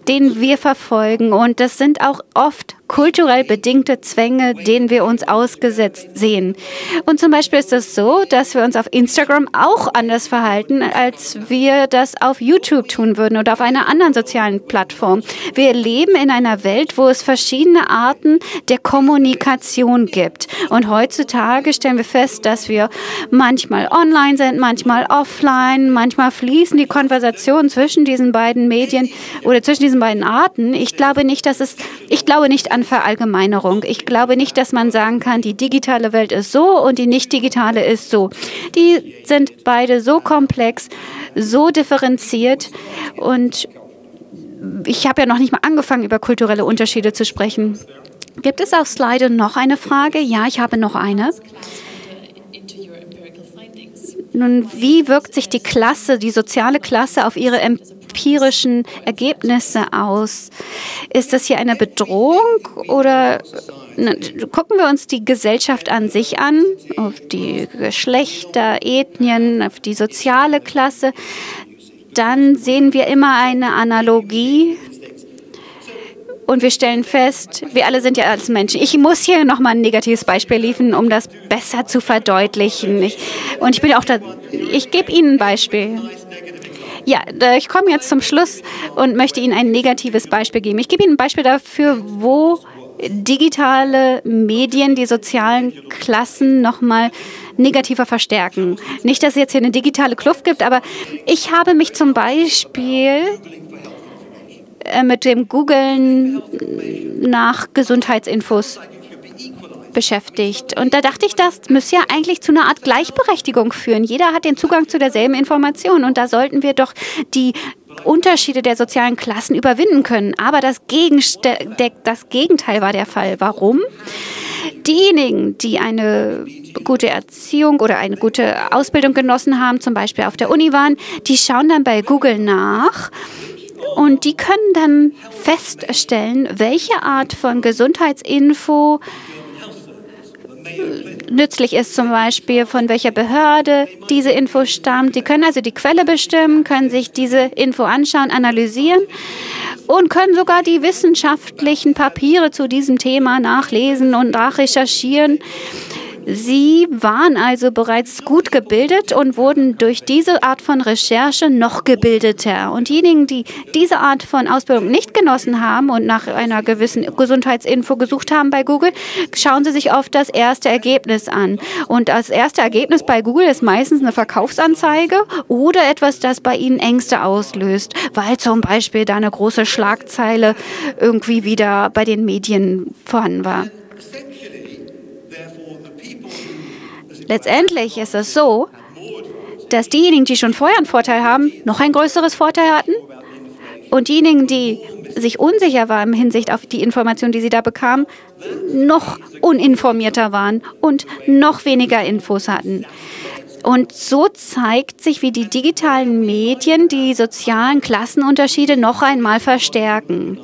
den wir verfolgen und das sind auch oft kulturell bedingte Zwänge, denen wir uns ausgesetzt sehen. Und zum Beispiel ist es so, dass wir uns auf Instagram auch anders verhalten, als wir das auf YouTube tun würden oder auf einer anderen sozialen Plattform. Wir leben in einer Welt, wo es verschiedene Arten der Kommunikation gibt. Und heutzutage stellen wir fest, dass wir manchmal online sind, manchmal offline, manchmal fließen die Konversationen zwischen diesen beiden Medien oder zwischen diesen beiden Arten. Ich glaube nicht, dass es, ich glaube nicht an Verallgemeinerung. Ich glaube nicht, dass man sagen kann, die digitale Welt ist so und die nicht digitale ist so. Die sind beide so komplex, so differenziert und ich habe ja noch nicht mal angefangen, über kulturelle Unterschiede zu sprechen. Gibt es auf Slide noch eine Frage? Ja, ich habe noch eine. Nun, wie wirkt sich die Klasse, die soziale Klasse auf ihre empirischen Ergebnisse aus? Ist das hier eine Bedrohung oder gucken wir uns die Gesellschaft an sich an, auf die Geschlechter, Ethnien, auf die soziale Klasse, dann sehen wir immer eine Analogie und wir stellen fest, wir alle sind ja als Menschen. Ich muss hier nochmal ein negatives Beispiel liefern, um das besser zu verdeutlichen. Ich, und ich bin auch da, ich gebe Ihnen ein Beispiel. Ja, ich komme jetzt zum Schluss und möchte Ihnen ein negatives Beispiel geben. Ich gebe Ihnen ein Beispiel dafür, wo digitale Medien die sozialen Klassen nochmal negativer verstärken. Nicht, dass es jetzt hier eine digitale Kluft gibt, aber ich habe mich zum Beispiel mit dem Googlen nach Gesundheitsinfos beschäftigt. Und da dachte ich, das müsste ja eigentlich zu einer Art Gleichberechtigung führen. Jeder hat den Zugang zu derselben Information und da sollten wir doch die Unterschiede der sozialen Klassen überwinden können. Aber das, das Gegenteil war der Fall. Warum? Diejenigen, die eine gute Erziehung oder eine gute Ausbildung genossen haben, zum Beispiel auf der Uni waren, die schauen dann bei Google nach und die können dann feststellen, welche Art von Gesundheitsinfo nützlich ist, zum Beispiel von welcher Behörde diese Info stammt. Die können also die Quelle bestimmen, können sich diese Info anschauen, analysieren und können sogar die wissenschaftlichen Papiere zu diesem Thema nachlesen und nachrecherchieren. Sie waren also bereits gut gebildet und wurden durch diese Art von Recherche noch gebildeter. Und diejenigen, die diese Art von Ausbildung nicht genossen haben und nach einer gewissen Gesundheitsinfo gesucht haben bei Google, schauen sie sich oft das erste Ergebnis an. Und das erste Ergebnis bei Google ist meistens eine Verkaufsanzeige oder etwas, das bei ihnen Ängste auslöst, weil zum Beispiel da eine große Schlagzeile irgendwie wieder bei den Medien vorhanden war. Letztendlich ist es so, dass diejenigen, die schon vorher einen Vorteil haben, noch ein größeres Vorteil hatten und diejenigen, die sich unsicher waren im Hinsicht auf die Informationen, die sie da bekamen, noch uninformierter waren und noch weniger Infos hatten. Und so zeigt sich, wie die digitalen Medien die sozialen Klassenunterschiede noch einmal verstärken.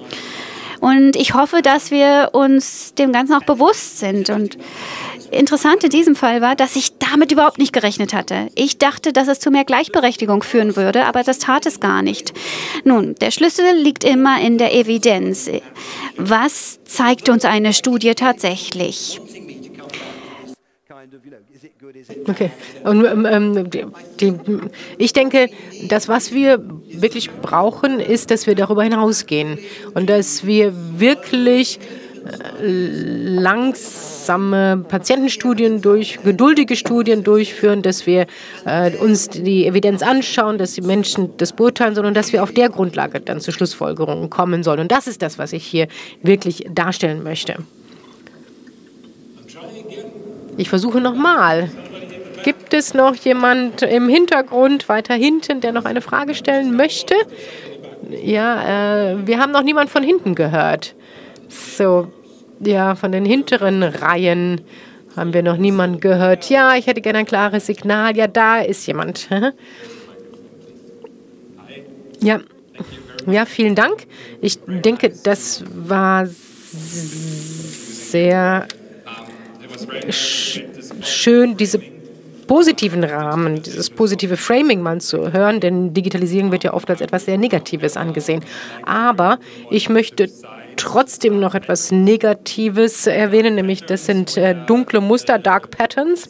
Und ich hoffe, dass wir uns dem Ganzen auch bewusst sind. Und interessant in diesem Fall war, dass ich damit überhaupt nicht gerechnet hatte. Ich dachte, dass es zu mehr Gleichberechtigung führen würde, aber das tat es gar nicht. Nun, der Schlüssel liegt immer in der Evidenz. Was zeigt uns eine Studie tatsächlich? Okay. Und, ähm, ähm, die, ich denke, das, was wir wirklich brauchen, ist, dass wir darüber hinausgehen und dass wir wirklich langsame Patientenstudien durch, geduldige Studien durchführen, dass wir äh, uns die Evidenz anschauen, dass die Menschen das beurteilen sollen und dass wir auf der Grundlage dann zu Schlussfolgerungen kommen sollen. Und das ist das, was ich hier wirklich darstellen möchte. Ich versuche nochmal. Gibt es noch jemand im Hintergrund, weiter hinten, der noch eine Frage stellen möchte? Ja, äh, wir haben noch niemand von hinten gehört. So, ja, von den hinteren Reihen haben wir noch niemanden gehört. Ja, ich hätte gerne ein klares Signal. Ja, da ist jemand. ja. Ja, vielen Dank. Ich denke, das war sehr schön, diese positiven Rahmen, dieses positive Framing mal zu hören, denn Digitalisierung wird ja oft als etwas sehr Negatives angesehen. Aber ich möchte trotzdem noch etwas Negatives erwähnen, nämlich das sind äh, dunkle Muster, Dark Patterns,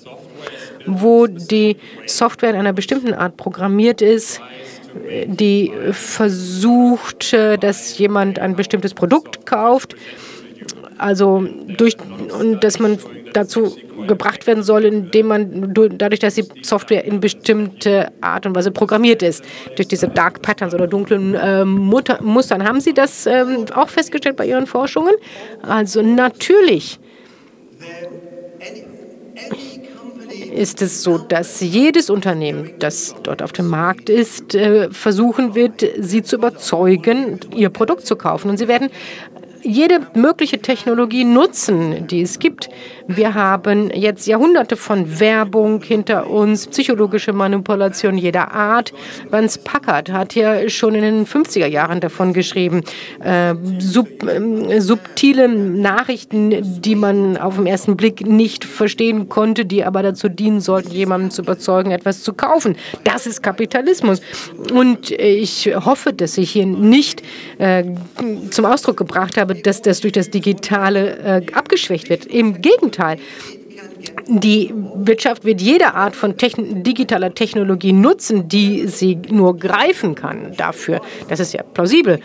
wo die Software in einer bestimmten Art programmiert ist, die versucht, äh, dass jemand ein bestimmtes Produkt kauft, also durch und dass man dazu gebracht werden soll, indem man dadurch, dass die Software in bestimmte Art und Weise programmiert ist, durch diese Dark Patterns oder dunklen äh, Mustern. Haben Sie das ähm, auch festgestellt bei Ihren Forschungen? Also natürlich ist es so, dass jedes Unternehmen, das dort auf dem Markt ist, äh, versuchen wird, sie zu überzeugen, ihr Produkt zu kaufen. Und sie werden jede mögliche Technologie nutzen, die es gibt. Wir haben jetzt Jahrhunderte von Werbung hinter uns, psychologische Manipulation jeder Art. Vance Packard hat ja schon in den 50er Jahren davon geschrieben. Äh, sub, äh, subtile Nachrichten, die man auf den ersten Blick nicht verstehen konnte, die aber dazu dienen sollten, jemanden zu überzeugen, etwas zu kaufen. Das ist Kapitalismus. Und ich hoffe, dass ich hier nicht äh, zum Ausdruck gebracht habe, dass das durch das Digitale äh, abgeschwächt wird. Im Gegenteil. Die Wirtschaft wird jede Art von techn digitaler Technologie nutzen, die sie nur greifen kann dafür. Das ist ja plausibel.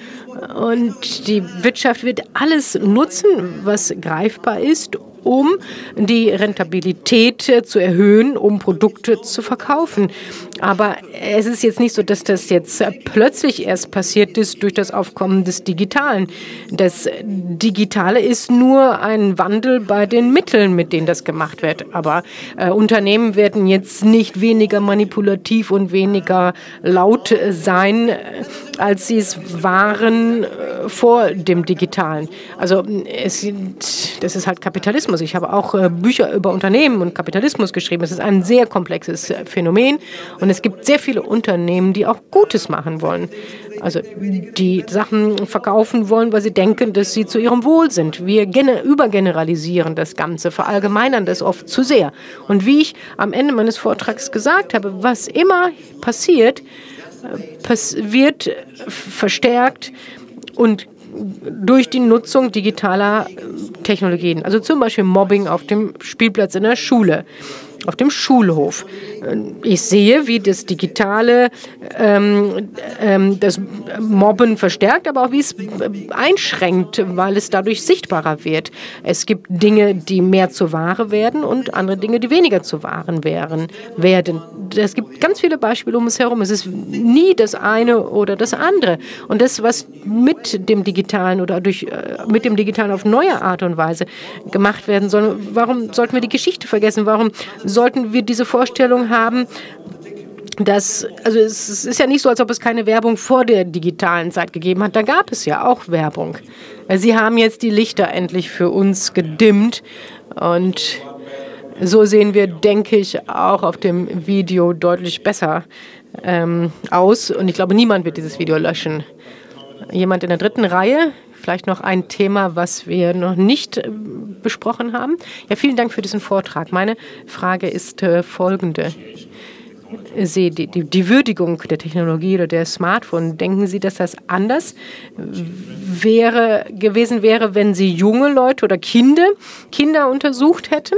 Und die Wirtschaft wird alles nutzen, was greifbar ist, um die Rentabilität äh, zu erhöhen, um Produkte zu verkaufen. Aber es ist jetzt nicht so, dass das jetzt plötzlich erst passiert ist durch das Aufkommen des Digitalen. Das Digitale ist nur ein Wandel bei den Mitteln, mit denen das gemacht wird. Aber äh, Unternehmen werden jetzt nicht weniger manipulativ und weniger laut sein, äh, als sie es waren äh, vor dem Digitalen. Also es, das ist halt Kapitalismus. Ich habe auch äh, Bücher über Unternehmen und Kapitalismus geschrieben. Es ist ein sehr komplexes äh, Phänomen. Und es gibt sehr viele Unternehmen, die auch Gutes machen wollen. Also die Sachen verkaufen wollen, weil sie denken, dass sie zu ihrem Wohl sind. Wir übergeneralisieren das Ganze, verallgemeinern das oft zu sehr. Und wie ich am Ende meines Vortrags gesagt habe, was immer passiert, äh, wird verstärkt und durch die Nutzung digitaler Technologien. Also zum Beispiel Mobbing auf dem Spielplatz in der Schule auf dem Schulhof. Ich sehe, wie das Digitale ähm, ähm, das Mobben verstärkt, aber auch wie es einschränkt, weil es dadurch sichtbarer wird. Es gibt Dinge, die mehr zu Ware werden und andere Dinge, die weniger zu Waren wären, werden. Es gibt ganz viele Beispiele um uns herum. Es ist nie das eine oder das andere. Und das, was mit dem Digitalen oder durch, äh, mit dem Digitalen auf neue Art und Weise gemacht werden soll, warum sollten wir die Geschichte vergessen? Warum sollten wir diese Vorstellung haben, dass, also es ist ja nicht so, als ob es keine Werbung vor der digitalen Zeit gegeben hat. Da gab es ja auch Werbung. Sie haben jetzt die Lichter endlich für uns gedimmt und so sehen wir, denke ich, auch auf dem Video deutlich besser ähm, aus. Und ich glaube, niemand wird dieses Video löschen. Jemand in der dritten Reihe? Vielleicht noch ein Thema, was wir noch nicht äh, besprochen haben. Ja, vielen Dank für diesen Vortrag. Meine Frage ist äh, folgende. Sie, die, die, die, Würdigung der Technologie oder der Smartphone, denken Sie, dass das anders wäre, gewesen wäre, wenn Sie junge Leute oder Kinder, Kinder untersucht hätten?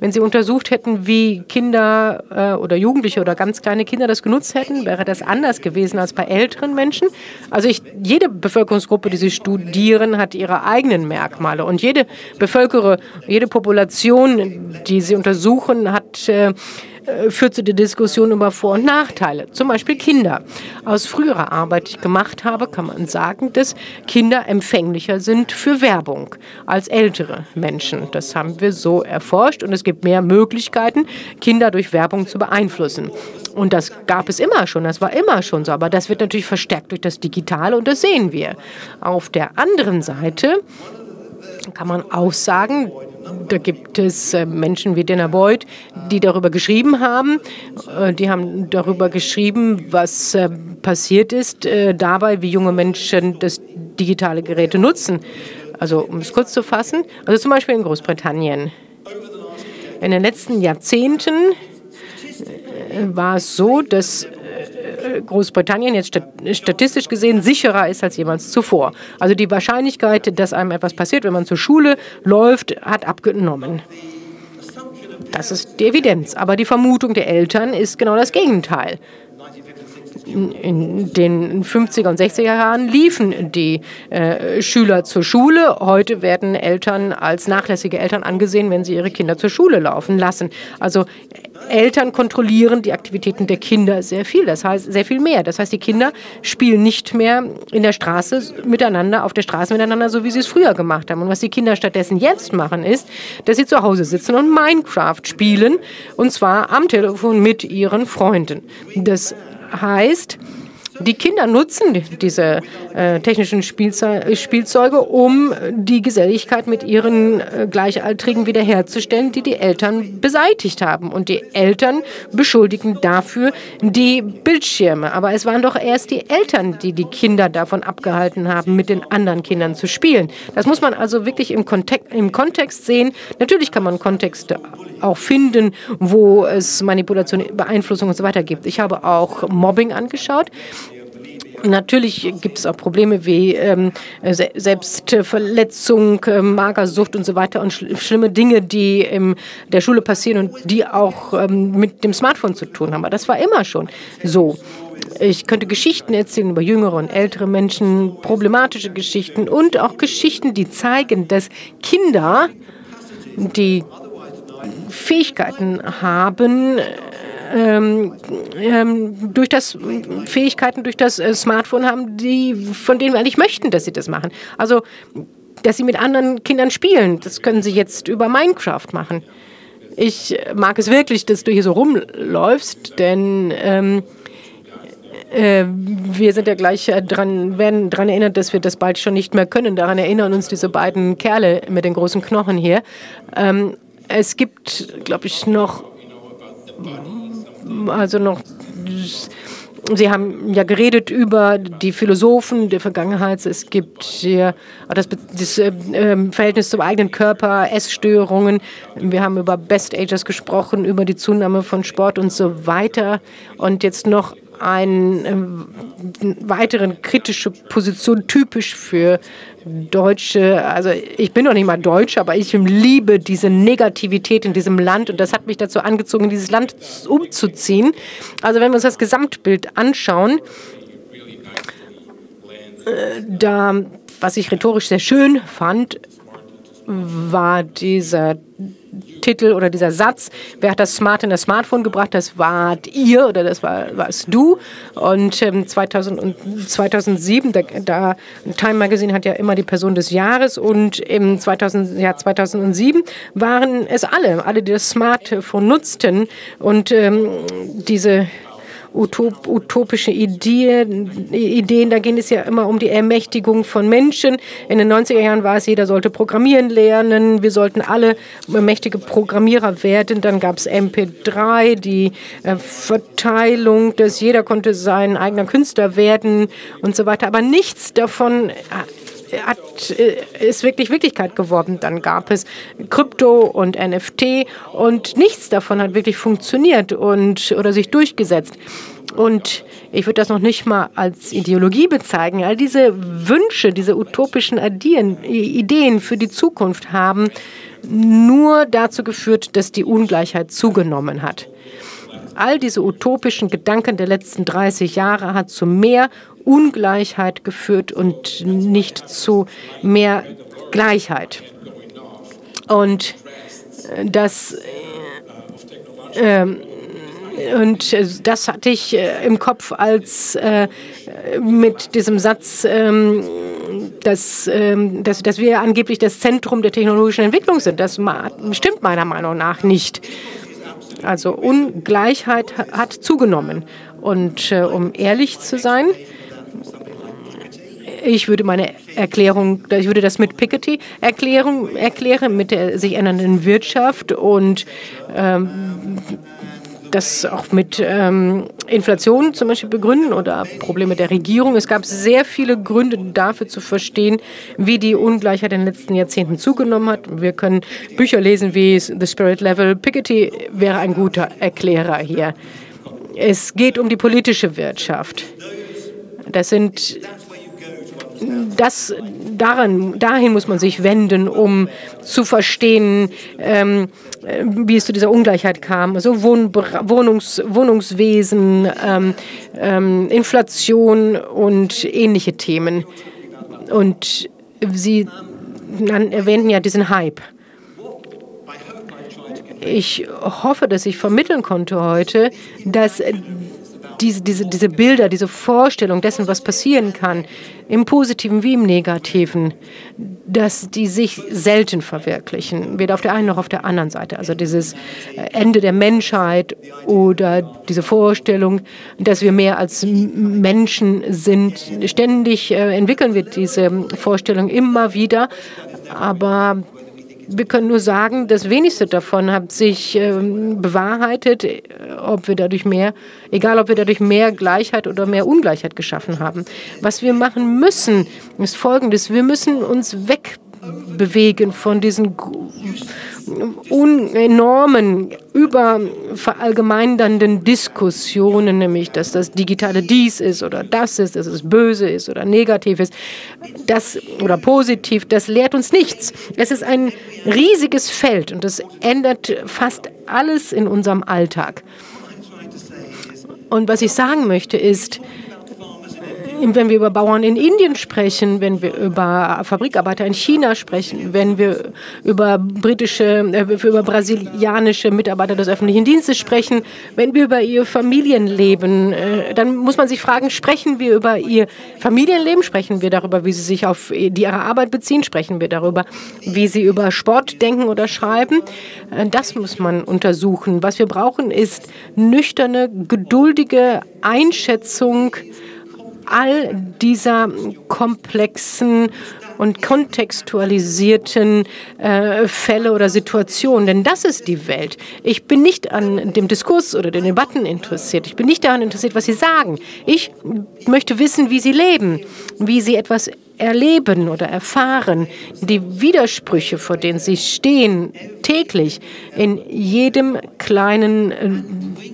Wenn Sie untersucht hätten, wie Kinder äh, oder Jugendliche oder ganz kleine Kinder das genutzt hätten, wäre das anders gewesen als bei älteren Menschen. Also ich, jede Bevölkerungsgruppe, die Sie studieren, hat ihre eigenen Merkmale. Und jede Bevölkerung, jede Population, die Sie untersuchen, hat äh, führt zu der Diskussion über Vor- und Nachteile. Zum Beispiel Kinder. Aus früherer Arbeit, die ich gemacht habe, kann man sagen, dass Kinder empfänglicher sind für Werbung als ältere Menschen. Das haben wir so erforscht und es gibt mehr Möglichkeiten, Kinder durch Werbung zu beeinflussen. Und das gab es immer schon, das war immer schon so. Aber das wird natürlich verstärkt durch das Digitale und das sehen wir. Auf der anderen Seite kann man auch sagen, da gibt es äh, Menschen wie Dana Boyd, die darüber geschrieben haben. Äh, die haben darüber geschrieben, was äh, passiert ist dabei, wie junge Menschen das digitale Geräte nutzen. Also um es kurz zu fassen, also zum Beispiel in Großbritannien. In den letzten Jahrzehnten war es so, dass Großbritannien jetzt statistisch gesehen sicherer ist als jemals zuvor. Also die Wahrscheinlichkeit, dass einem etwas passiert, wenn man zur Schule läuft, hat abgenommen. Das ist die Evidenz. Aber die Vermutung der Eltern ist genau das Gegenteil in den 50er und 60er Jahren liefen die äh, Schüler zur Schule. Heute werden Eltern als nachlässige Eltern angesehen, wenn sie ihre Kinder zur Schule laufen lassen. Also Eltern kontrollieren die Aktivitäten der Kinder sehr viel, das heißt sehr viel mehr. Das heißt, die Kinder spielen nicht mehr in der Straße miteinander, auf der Straße miteinander, so wie sie es früher gemacht haben. Und was die Kinder stattdessen jetzt machen, ist, dass sie zu Hause sitzen und Minecraft spielen, und zwar am Telefon mit ihren Freunden. Das heißt, die Kinder nutzen diese äh, technischen Spielze Spielzeuge, um die Geselligkeit mit ihren äh, Gleichaltrigen wiederherzustellen, die die Eltern beseitigt haben. Und die Eltern beschuldigen dafür die Bildschirme. Aber es waren doch erst die Eltern, die die Kinder davon abgehalten haben, mit den anderen Kindern zu spielen. Das muss man also wirklich im, Kontext, im Kontext sehen. Natürlich kann man Kontexte auch finden, wo es Manipulation, Beeinflussung und so weiter gibt. Ich habe auch Mobbing angeschaut. Natürlich gibt es auch Probleme wie ähm, Selbstverletzung, äh, Magersucht und so weiter und schl schlimme Dinge, die in der Schule passieren und die auch ähm, mit dem Smartphone zu tun haben. Aber das war immer schon so. Ich könnte Geschichten erzählen über jüngere und ältere Menschen, problematische Geschichten und auch Geschichten, die zeigen, dass Kinder, die Fähigkeiten haben, ähm, ähm, durch das Fähigkeiten durch das äh, Smartphone haben, die von denen wir eigentlich möchten, dass sie das machen. Also, dass sie mit anderen Kindern spielen, das können sie jetzt über Minecraft machen. Ich mag es wirklich, dass du hier so rumläufst, denn ähm, äh, wir sind ja gleich äh, dran, werden daran erinnert, dass wir das bald schon nicht mehr können. Daran erinnern uns diese beiden Kerle mit den großen Knochen hier. Ähm, es gibt, glaube ich, noch also noch Sie haben ja geredet über die Philosophen der Vergangenheit. Es gibt hier das, das äh, Verhältnis zum eigenen Körper, Essstörungen. Wir haben über Best Agers gesprochen, über die Zunahme von Sport und so weiter. Und jetzt noch eine äh, weitere kritische Position, typisch für Deutsche. Also ich bin noch nicht mal Deutsch, aber ich liebe diese Negativität in diesem Land und das hat mich dazu angezogen, dieses Land umzuziehen. Also wenn wir uns das Gesamtbild anschauen, äh, da, was ich rhetorisch sehr schön fand, war dieser Titel oder dieser Satz, wer hat das Smart in das Smartphone gebracht? Das wart ihr oder das war, warst du. Und ähm, 2000 und 2007, da, da, Time Magazine hat ja immer die Person des Jahres und im 2000, ja, 2007 waren es alle, alle, die das Smartphone nutzten und ähm, diese utop, utopische Ideen, Ideen. Da ging es ja immer um die Ermächtigung von Menschen. In den 90er Jahren war es, jeder sollte programmieren lernen. Wir sollten alle mächtige Programmierer werden. Dann gab es MP3, die äh, Verteilung, dass jeder konnte sein eigener Künstler werden und so weiter. Aber nichts davon hat, äh, ist wirklich Wirklichkeit geworden. Dann gab es Krypto und NFT und nichts davon hat wirklich funktioniert und oder sich durchgesetzt. Und ich würde das noch nicht mal als Ideologie bezeichnen. All diese Wünsche, diese utopischen Ideen für die Zukunft haben nur dazu geführt, dass die Ungleichheit zugenommen hat. All diese utopischen Gedanken der letzten 30 Jahre hat zu mehr Ungleichheit geführt und nicht zu mehr Gleichheit. Und äh, das äh, und das hatte ich äh, im Kopf als äh, mit diesem Satz, ähm, dass, ähm, dass, dass wir angeblich das Zentrum der technologischen Entwicklung sind. Das stimmt meiner Meinung nach nicht. Also Ungleichheit hat zugenommen. Und äh, um ehrlich zu sein, ich würde meine Erklärung, ich würde das mit Piketty Erklärung erklären, mit der sich ändernden Wirtschaft und ähm, das auch mit ähm, Inflation zum Beispiel begründen oder Probleme der Regierung. Es gab sehr viele Gründe dafür zu verstehen, wie die Ungleichheit in den letzten Jahrzehnten zugenommen hat. Wir können Bücher lesen wie The Spirit Level. Piketty wäre ein guter Erklärer hier. Es geht um die politische Wirtschaft. Das sind das, daran, dahin muss man sich wenden, um zu verstehen, ähm, wie es zu dieser Ungleichheit kam. Also Wohn Wohnungs Wohnungswesen, ähm, ähm, Inflation und ähnliche Themen. Und Sie erwähnten ja diesen Hype. Ich hoffe, dass ich vermitteln konnte heute, dass diese, diese, diese Bilder, diese Vorstellung dessen, was passieren kann, im Positiven wie im Negativen, dass die sich selten verwirklichen, weder auf der einen noch auf der anderen Seite. Also dieses Ende der Menschheit oder diese Vorstellung, dass wir mehr als Menschen sind. Ständig äh, entwickeln wir diese Vorstellung immer wieder, aber wir können nur sagen, das wenigste davon hat sich ähm, bewahrheitet, äh, ob wir dadurch mehr, egal ob wir dadurch mehr Gleichheit oder mehr Ungleichheit geschaffen haben. Was wir machen müssen, ist Folgendes. Wir müssen uns wegbewegen von diesen enormen, überverallgemeinernden Diskussionen, nämlich dass das Digitale dies ist oder das ist, dass es böse ist oder negativ ist, das oder positiv, das lehrt uns nichts. Es ist ein riesiges Feld und das ändert fast alles in unserem Alltag. Und was ich sagen möchte ist, wenn wir über Bauern in Indien sprechen, wenn wir über Fabrikarbeiter in China sprechen, wenn wir über britische, äh, über brasilianische Mitarbeiter des öffentlichen Dienstes sprechen, wenn wir über ihr Familienleben, äh, dann muss man sich fragen, sprechen wir über ihr Familienleben, sprechen wir darüber, wie sie sich auf die ihre Arbeit beziehen, sprechen wir darüber, wie sie über Sport denken oder schreiben. Äh, das muss man untersuchen. Was wir brauchen, ist nüchterne, geduldige Einschätzung all dieser komplexen und kontextualisierten äh, Fälle oder Situationen. Denn das ist die Welt. Ich bin nicht an dem Diskurs oder den Debatten interessiert. Ich bin nicht daran interessiert, was Sie sagen. Ich möchte wissen, wie Sie leben, wie Sie etwas erleben oder erfahren, die Widersprüche, vor denen sie stehen, täglich in jedem kleinen äh,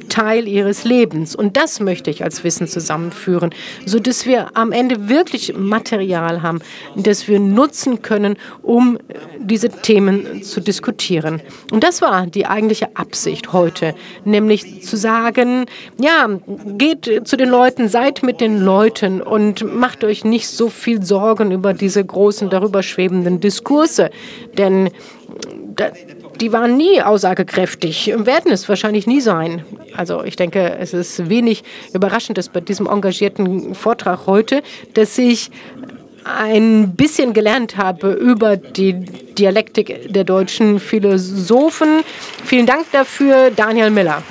Teil ihres Lebens. Und das möchte ich als Wissen zusammenführen, sodass wir am Ende wirklich Material haben, das wir nutzen können, um äh, diese Themen zu diskutieren. Und das war die eigentliche Absicht heute, nämlich zu sagen, ja, geht zu den Leuten, seid mit den Leuten und macht euch nicht so viel Sorgen, Sorgen über diese großen, darüber schwebenden Diskurse. Denn die waren nie aussagekräftig und werden es wahrscheinlich nie sein. Also ich denke, es ist wenig überraschend, dass bei diesem engagierten Vortrag heute, dass ich ein bisschen gelernt habe über die Dialektik der deutschen Philosophen. Vielen Dank dafür, Daniel Miller.